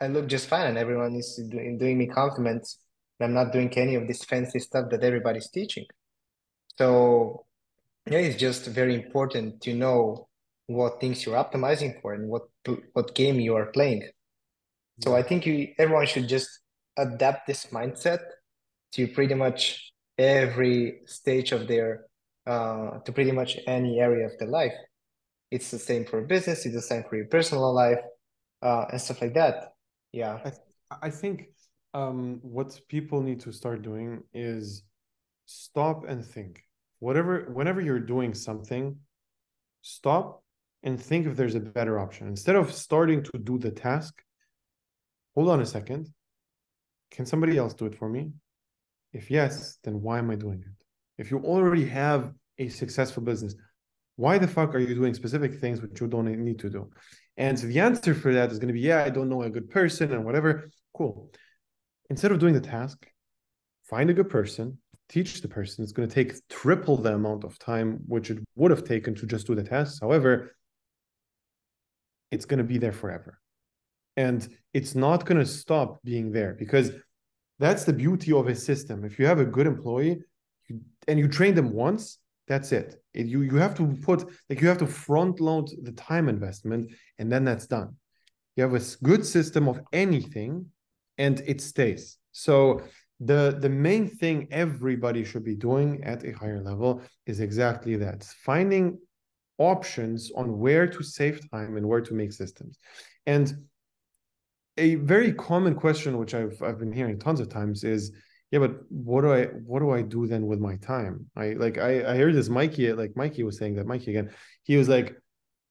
I look just fine, and everyone is doing me compliments. I'm not doing any of this fancy stuff that everybody's teaching. So yeah, it's just very important to know what things you're optimizing for and what what game you are playing. So I think you everyone should just adapt this mindset to pretty much every stage of their uh, to pretty much any area of their life. It's the same for business. It's the same for your personal life uh, and stuff like that. Yeah, I, th- I think um, what people need to start doing is stop and think. Whatever, whenever you're doing something, stop and think if there's a better option. Instead of starting to do the task, hold on a second. Can somebody else do it for me? If yes, then why am I doing it? If you already have a successful business, why the fuck are you doing specific things which you don't need to do? And so the answer for that is going to be, yeah, I don't know a good person and whatever. Cool. Instead of doing the task, find a good person, teach the person. It's going to take triple the amount of time which it would have taken to just do the task. However, it's going to be there forever. And it's not going to stop being there because that's the beauty of a system. If you have a good employee you, and you train them once, that's it. it. You you have to put like you have to front load the time investment and then that's done. you have a good system of anything and it stays. So the the main thing everybody should be doing at a higher level is exactly that finding options on where to save time and where to make systems. And a very common question which i've i've been hearing tons of times is yeah but what do i what do i do then with my time? I like i i heard this mikey like mikey was saying that mikey again. He was like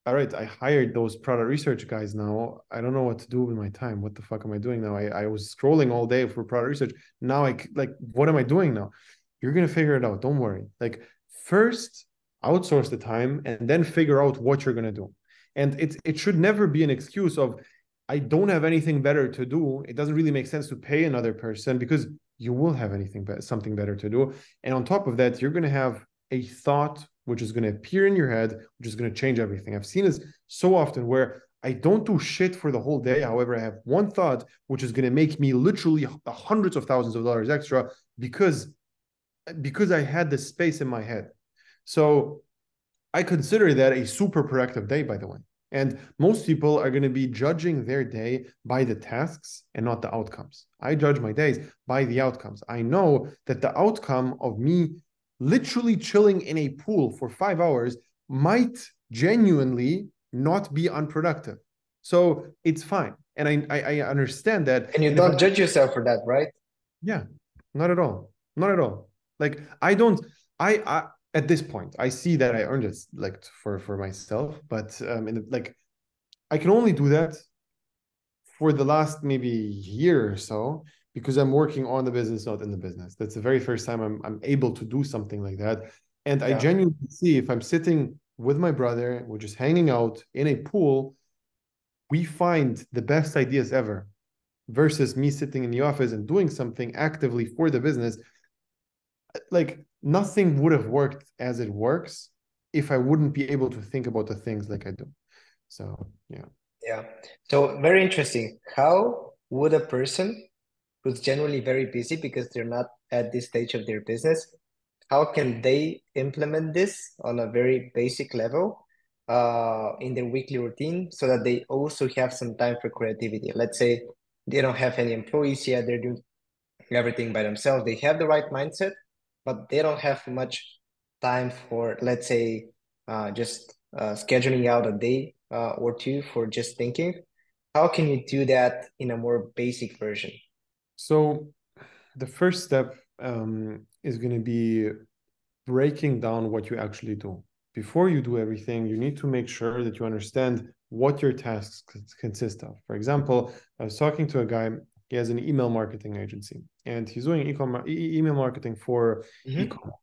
all right, I hired those product research guys now. I don't know what to do with my time. What the fuck am I doing now? I, I was scrolling all day for product research. Now I like, what am I doing now? You're gonna figure it out. Don't worry. Like first outsource the time and then figure out what you're gonna do. And it it should never be an excuse of I don't have anything better to do. It doesn't really make sense to pay another person because you will have anything but something better to do. And on top of that, you're gonna have a thought which is going to appear in your head, which is going to change everything. I've seen this so often where I don't do shit for the whole day. However, I have one thought which is going to make me literally uh, hundreds of thousands of dollars extra because because I had the space in my head. So I consider that a super productive day, by the way. And most people are going to be judging their day by the tasks and not the outcomes. I judge my days by the outcomes. I know that the outcome of me literally chilling in a pool for five hours might genuinely not be unproductive. So it's fine. And I, I, I understand that. And you don't judge yourself for that, right? Yeah, not at all. Not at all. Like I don't, I, I at this point, I see that I earned it like for, for myself, but um, in the, like I can only do that for the last maybe year or so because I'm working on the business, not in the business. That's the very first time I'm I'm able to do something like that. And yeah. I genuinely see if I'm sitting with my brother, we're just hanging out in a pool, we find the best ideas ever versus me sitting in the office and doing something actively for the business. Like nothing would have worked as it works if I wouldn't be able to think about the things like I do. So, yeah. Yeah. So, very interesting. How would a person who's generally very busy because they're not at this stage of their business how can they implement this on a very basic level uh, in their weekly routine so that they also have some time for creativity? Let's say they don't have any employees yet they're doing everything by themselves they have the right mindset but they don't have much time for let's say uh, just uh, scheduling out a day uh, or two for just thinking. How can you do that in a more basic version so the first step um, is going to be breaking down what you actually do. Before you do everything, you need to make sure that you understand what your tasks consist of. For example, I was talking to a guy, he has an email marketing agency and he's doing e- email marketing for mm-hmm. e-commerce.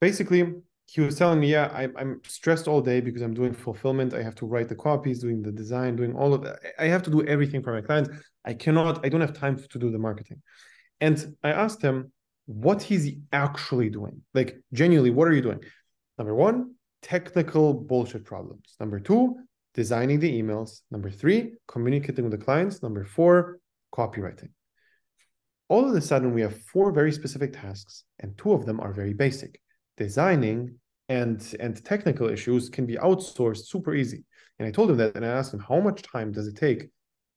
Basically, he was telling me, yeah, I, I'm stressed all day because I'm doing fulfillment. I have to write the copies, doing the design, doing all of that. I have to do everything for my clients. I cannot, I don't have time to do the marketing. And I asked him, what he's actually doing? Like, genuinely, what are you doing? Number one, technical bullshit problems. Number two, designing the emails. Number three, communicating with the clients. Number four, copywriting. All of a sudden, we have four very specific tasks, and two of them are very basic designing and and technical issues can be outsourced super easy. And I told him that, and I asked him how much time does it take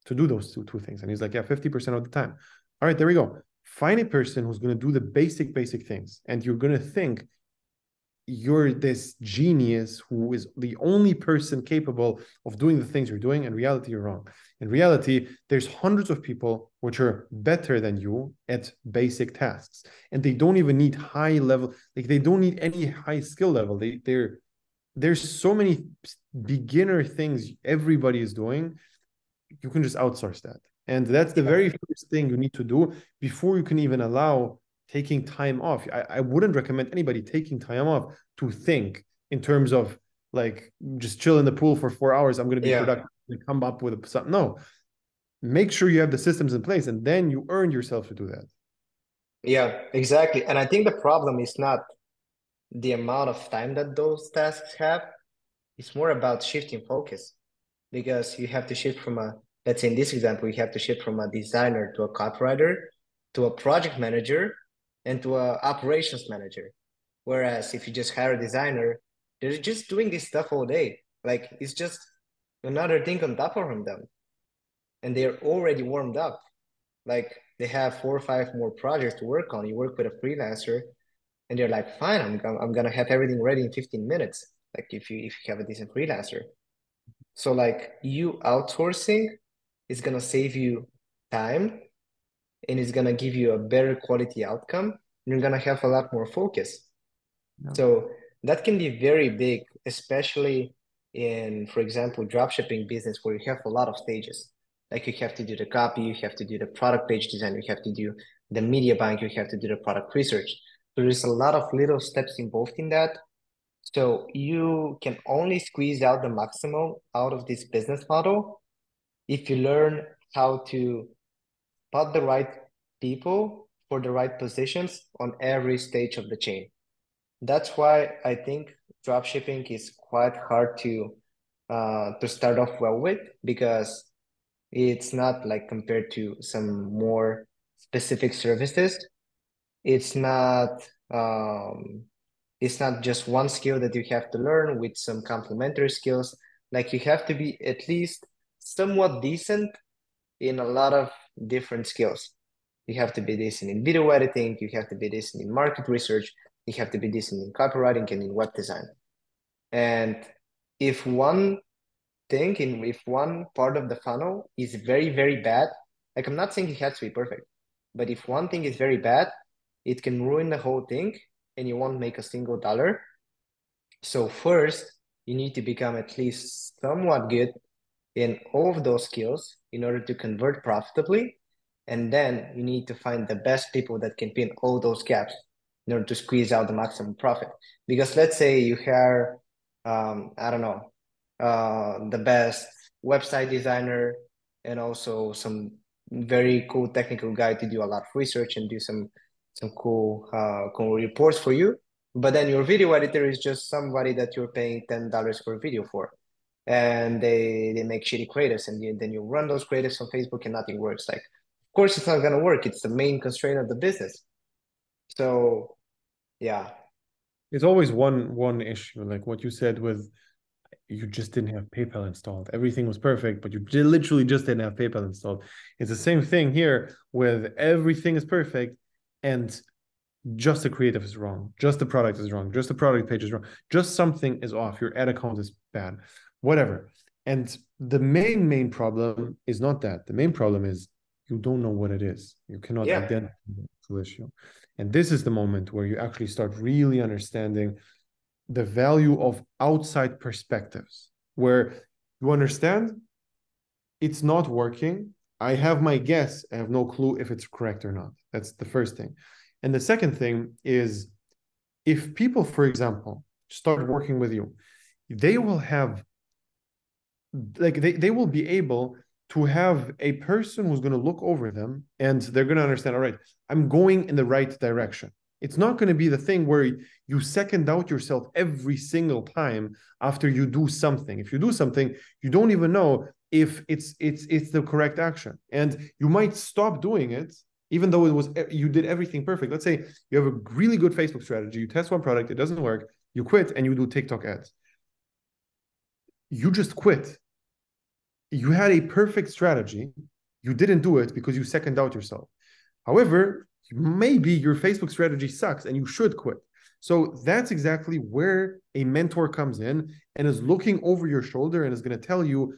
to do those two two things, and he's like, yeah, fifty percent of the time. All right, there we go. Find a person who's going to do the basic basic things, and you're going to think you're this genius who is the only person capable of doing the things you're doing. In reality, you're wrong. In reality, there's hundreds of people which are better than you at basic tasks, and they don't even need high level. Like they don't need any high skill level. They they're there's so many beginner things everybody is doing. You can just outsource that, and that's the very first thing you need to do before you can even allow taking time off. I, I wouldn't recommend anybody taking time off to think in terms of like just chill in the pool for four hours. I'm going to be yeah. productive and come up with something. No, make sure you have the systems in place and then you earn yourself to do that. Yeah, exactly. And I think the problem is not the amount of time that those tasks have. It's more about shifting focus because you have to shift from a, let's say in this example, you have to shift from a designer to a copywriter to a project manager and to a operations manager. Whereas if you just hire a designer, they're just doing this stuff all day. Like it's just another thing on top of them. and they're already warmed up. Like they have four or five more projects to work on. You work with a freelancer and they're like, fine, I'm I'm gonna have everything ready in 15 minutes. Like if you if you have a decent freelancer. So like you outsourcing is gonna save you time and it's gonna give you a better quality outcome. You're gonna have a lot more focus. Yeah. So that can be very big, especially in, for example, dropshipping business where you have a lot of stages. Like you have to do the copy, you have to do the product page design, you have to do the media bank, you have to do the product research. So there's a lot of little steps involved in that. So you can only squeeze out the maximum out of this business model if you learn how to spot the right people for the right positions on every stage of the chain. That's why I think dropshipping is quite hard to uh, to start off well with because it's not like compared to some more specific services. It's not um, it's not just one skill that you have to learn with some complementary skills. Like you have to be at least somewhat decent in a lot of different skills. You have to be decent in video editing, you have to be decent in market research, you have to be decent in copywriting and in web design. And if one thing in if one part of the funnel is very very bad like i'm not saying it has to be perfect but if one thing is very bad it can ruin the whole thing and you won't make a single dollar. So first you need to become at least somewhat good in all of those skills in order to convert profitably. And then you need to find the best people that can pin all those gaps in order to squeeze out the maximum profit. Because let's say you hire um, i don't know uh, the best website designer and also some very cool technical guy to do a lot of research and do some some cool uh, cool reports for you. But then your video editor is just somebody that you're paying ten dollars for a video for, and they they make shitty creatives, and you, then you run those creatives on Facebook and nothing works. Like, of course, it's not gonna work. It's the main constraint of the business. So, yeah, it's always one one issue, like what you said with you just didn't have PayPal installed. Everything was perfect, but you literally just didn't have PayPal installed. It's the same thing here with everything is perfect and just the creative is wrong, just the product is wrong, just the product page is wrong, just something is off, your ad account is bad, whatever. And the main, main problem is not that. The main problem is you don't know what it is. You cannot yeah. identify the issue. And this is the moment where you actually start really understanding the value of outside perspectives where you understand it's not working i have my guess i have no clue if it's correct or not. That's the first thing. And the second thing is if people for example start working with you they will have like they, they will be able to have a person who's going to look over them and they're going to understand all right i'm going in the right direction. It's not going to be the thing where you second out yourself every single time after you do something. If you do something, you don't even know if it's it's it's the correct action, and you might stop doing it even though it was you did everything perfect. Let's say you have a really good Facebook strategy, you test one product, it doesn't work, you quit, and you do TikTok ads. You just quit. You had a perfect strategy. You didn't do it because you second out yourself. However, maybe your Facebook strategy sucks and you should quit. So that's exactly where a mentor comes in and is looking over your shoulder and is going to tell you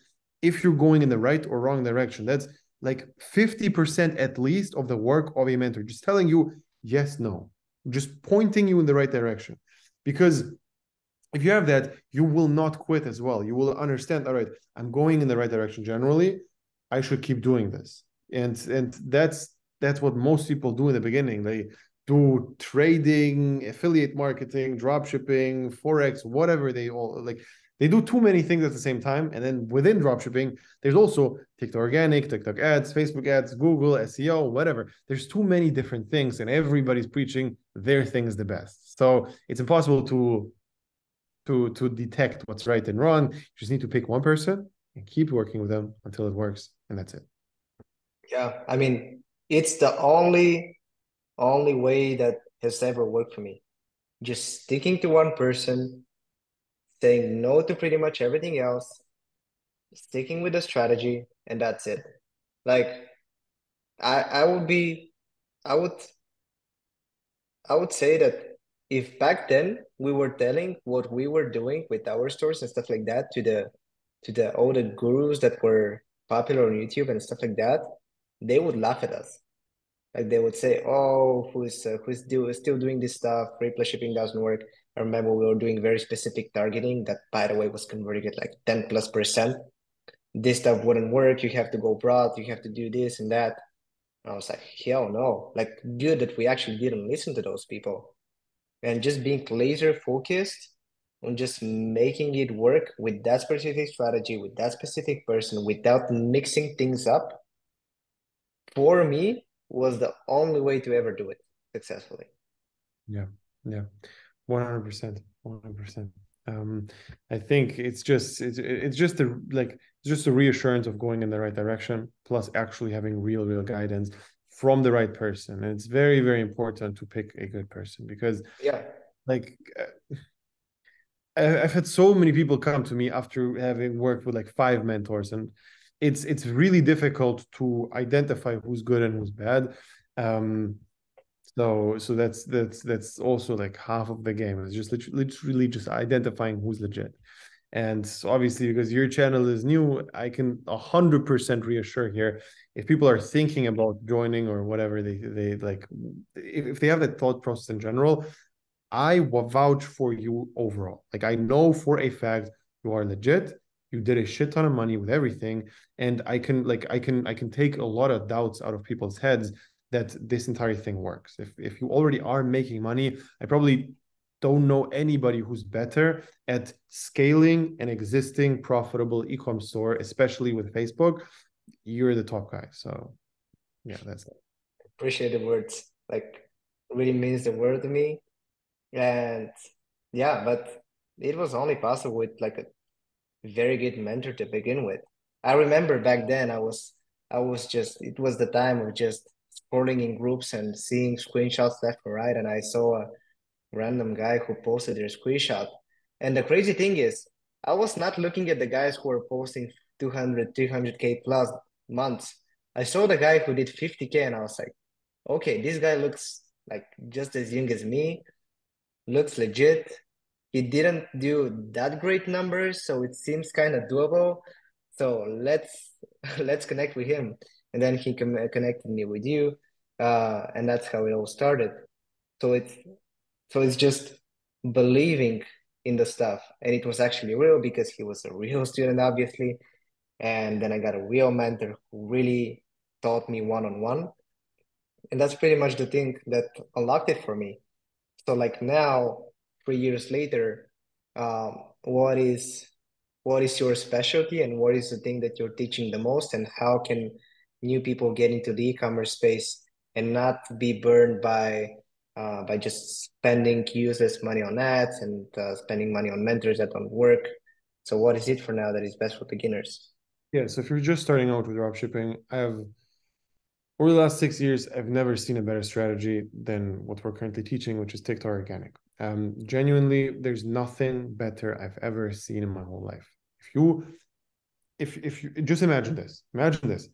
if you're going in the right or wrong direction. That's like 50% at least of the work of a mentor, just telling you yes, no, just pointing you in the right direction. Because if you have that, you will not quit as well. You will understand, all right, I'm going in the right direction generally. I should keep doing this. And and that's that's what most people do in the beginning. They do trading, affiliate marketing, drop shipping, forex, whatever they all like. They do too many things at the same time, and then within dropshipping, there's also TikTok organic, TikTok ads, Facebook ads, Google SEO, whatever. There's too many different things, and everybody's preaching their thing is the best. So it's impossible to to to detect what's right and wrong. You just need to pick one person and keep working with them until it works, and that's it. Yeah, I mean, it's the only only way that has ever worked for me. Just sticking to one person, saying no to pretty much everything else, sticking with the strategy, and that's it. Like I I would be I would I would say that if back then we were telling what we were doing with our stores and stuff like that to the to the all the gurus that were popular on YouTube and stuff like that, they would laugh at us. Like they would say, "Oh, who's uh, who's do, still doing this stuff? Replay shipping doesn't work." I remember we were doing very specific targeting that, by the way, was converting at like ten plus percent. This stuff wouldn't work. You have to go broad. You have to do this and that. And I was like, hell no! Like, good that we actually didn't listen to those people, and just being laser focused on just making it work with that specific strategy, with that specific person, without mixing things up. For me, was the only way to ever do it successfully. Yeah, yeah, one hundred percent, one hundred percent. Um, I think it's just it's it's just a like it's just a reassurance of going in the right direction, plus actually having real real guidance from the right person. And it's very very important to pick a good person because yeah, like. Uh, I've had so many people come to me after having worked with like five mentors, and it's it's really difficult to identify who's good and who's bad. Um, so so that's that's that's also like half of the game. It's just literally, just identifying who's legit. And so obviously, because your channel is new, I can hundred percent reassure here. If people are thinking about joining or whatever, they they like, if they have that thought process in general, I vouch for you overall. Like I know for a fact you are legit you did a shit ton of money with everything. And i can like i can i can take a lot of doubts out of people's heads that this entire thing works. If if you already are making money i probably don't know anybody who's better at scaling an existing profitable ecom store especially with facebook. You're the top guy. So yeah that's it. Appreciate the words. Like really means the world to me. And yeah but it was only possible with like a very good mentor to begin with. I remember back then I was I was just it was the time of just scrolling in groups and seeing screenshots left and right and I saw a random guy who posted their screenshot. And the crazy thing is I was not looking at the guys who were posting 200 300k plus months. I saw the guy who did 50k and I was like, okay, this guy looks like just as young as me, looks legit, he didn't do that great numbers, so it seems kind of doable. So let's let's connect with him, and then he connected me with you, uh, and that's how it all started. So it's so it's just believing in the stuff, and it was actually real because he was a real student, obviously, and then I got a real mentor who really taught me one on one, and that's pretty much the thing that unlocked it for me. So like now three years later, um, what is what is your specialty and what is the thing that you're teaching the most and how can new people get into the e-commerce space and not be burned by uh, by just spending useless money on ads and uh, spending money on mentors that don't work. So what is it for now that is best for beginners? Yeah, so if you're just starting out with dropshipping, I have over the last six years, I've never seen a better strategy than what we're currently teaching, which is TikTok organic. Um, genuinely, there's nothing better I've ever seen in my whole life. If you, if if you just imagine this, imagine this,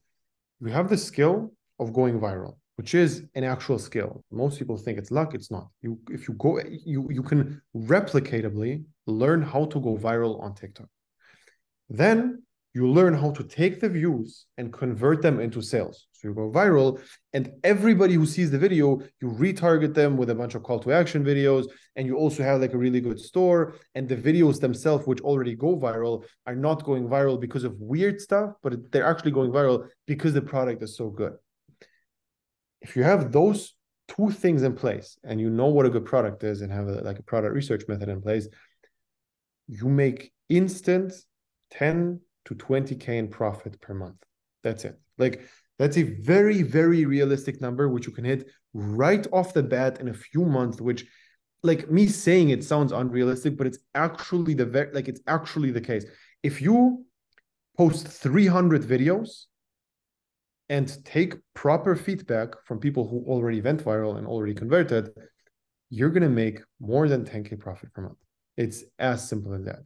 you have the skill of going viral, which is an actual skill. Most people think it's luck. It's not. You if you go, you you can replicatably learn how to go viral on TikTok. Then you learn how to take the views and convert them into sales. So you go viral, and everybody who sees the video, you retarget them with a bunch of call to action videos, and you also have like a really good store. And the videos themselves, which already go viral, are not going viral because of weird stuff, but they're actually going viral because the product is so good. If you have those two things in place, and you know what a good product is, and have a, like a product research method in place, you make instant 10 to 20k in profit per month. That's it. Like that's a very very realistic number which you can hit right off the bat in a few months which like me saying it sounds unrealistic but it's actually the ve- like it's actually the case. If you post 300 videos and take proper feedback from people who already went viral and already converted, you're going to make more than 10k profit per month. It's as simple as that.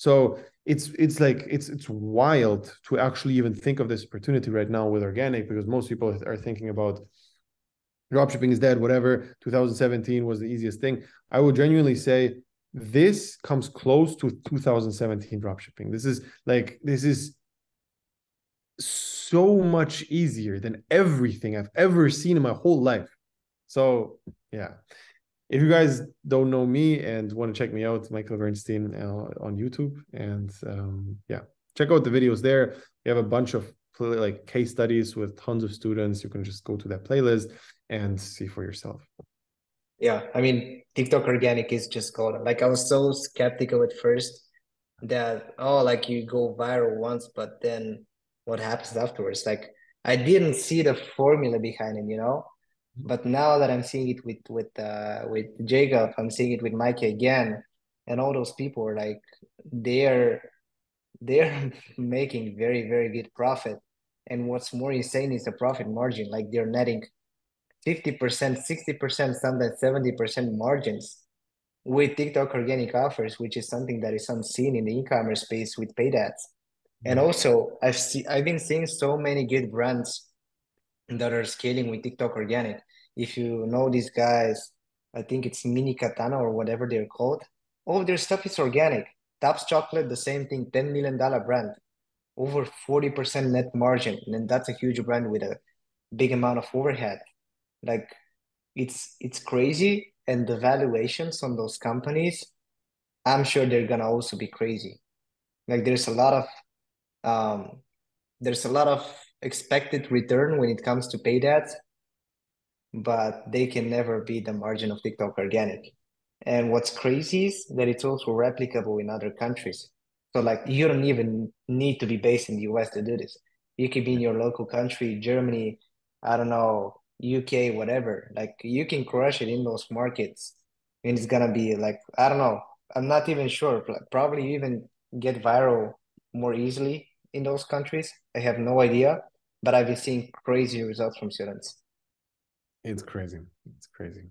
So it's it's like it's it's wild to actually even think of this opportunity right now with organic because most people are thinking about dropshipping is dead, whatever. 2017 was the easiest thing. I would genuinely say this comes close to 2017 dropshipping. This is like this is so much easier than everything I've ever seen in my whole life. So yeah, if you guys don't know me and want to check me out, Michael Bernstein uh, on YouTube, and um, yeah, check out the videos there. We have a bunch of like case studies with tons of students. You can just go to that playlist and see for yourself. Yeah, I mean, TikTok organic is just golden. Like I was so skeptical at first that oh, like you go viral once, but then what happens afterwards? Like I didn't see the formula behind it, you know. But now that I'm seeing it with with uh, with Jacob, I'm seeing it with Mikey again, and all those people are like they're they're making very very good profit. And what's more insane is the profit margin. Like they're netting 50%, 60%, sometimes 70% margins with TikTok organic offers, which is something that is unseen in the e-commerce space with paid ads. And mm-hmm. also, I've seen I've been seeing so many good brands that are scaling with TikTok organic. If you know these guys, I think it's Mini Katana or whatever they're called. All their stuff is organic. Tops Chocolate, the same thing, $10 million brand, over 40% net margin. And that's a huge brand with a big amount of overhead. Like it's it's crazy. And the valuations on those companies, I'm sure they're gonna also be crazy. Like there's a lot of um there's a lot of expected return when it comes to paid ads, but they can never be the margin of TikTok organic. And what's crazy is that it's also replicable in other countries. So like you don't even need to be based in the US to do this. You could be in your local country, Germany, I don't know, UK, whatever. Like you can crush it in those markets. And it's gonna be like, I don't know. I'm not even sure. Probably even get viral more easily in those countries. I have no idea, but I've been seeing crazy results from students. It's crazy. It's crazy.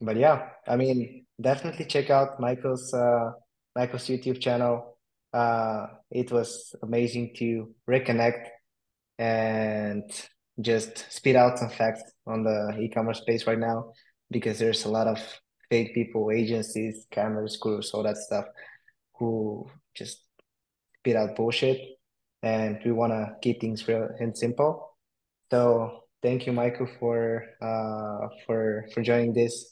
But yeah, I mean, definitely check out Michael's uh, Michael's YouTube channel. Uh, it was amazing to reconnect and just spit out some facts on the e-commerce space right now because there's a lot of fake people, agencies, cameras, crews, all that stuff who just spit out bullshit and we want to keep things real and simple. So thank you, Michael, for uh, for for joining this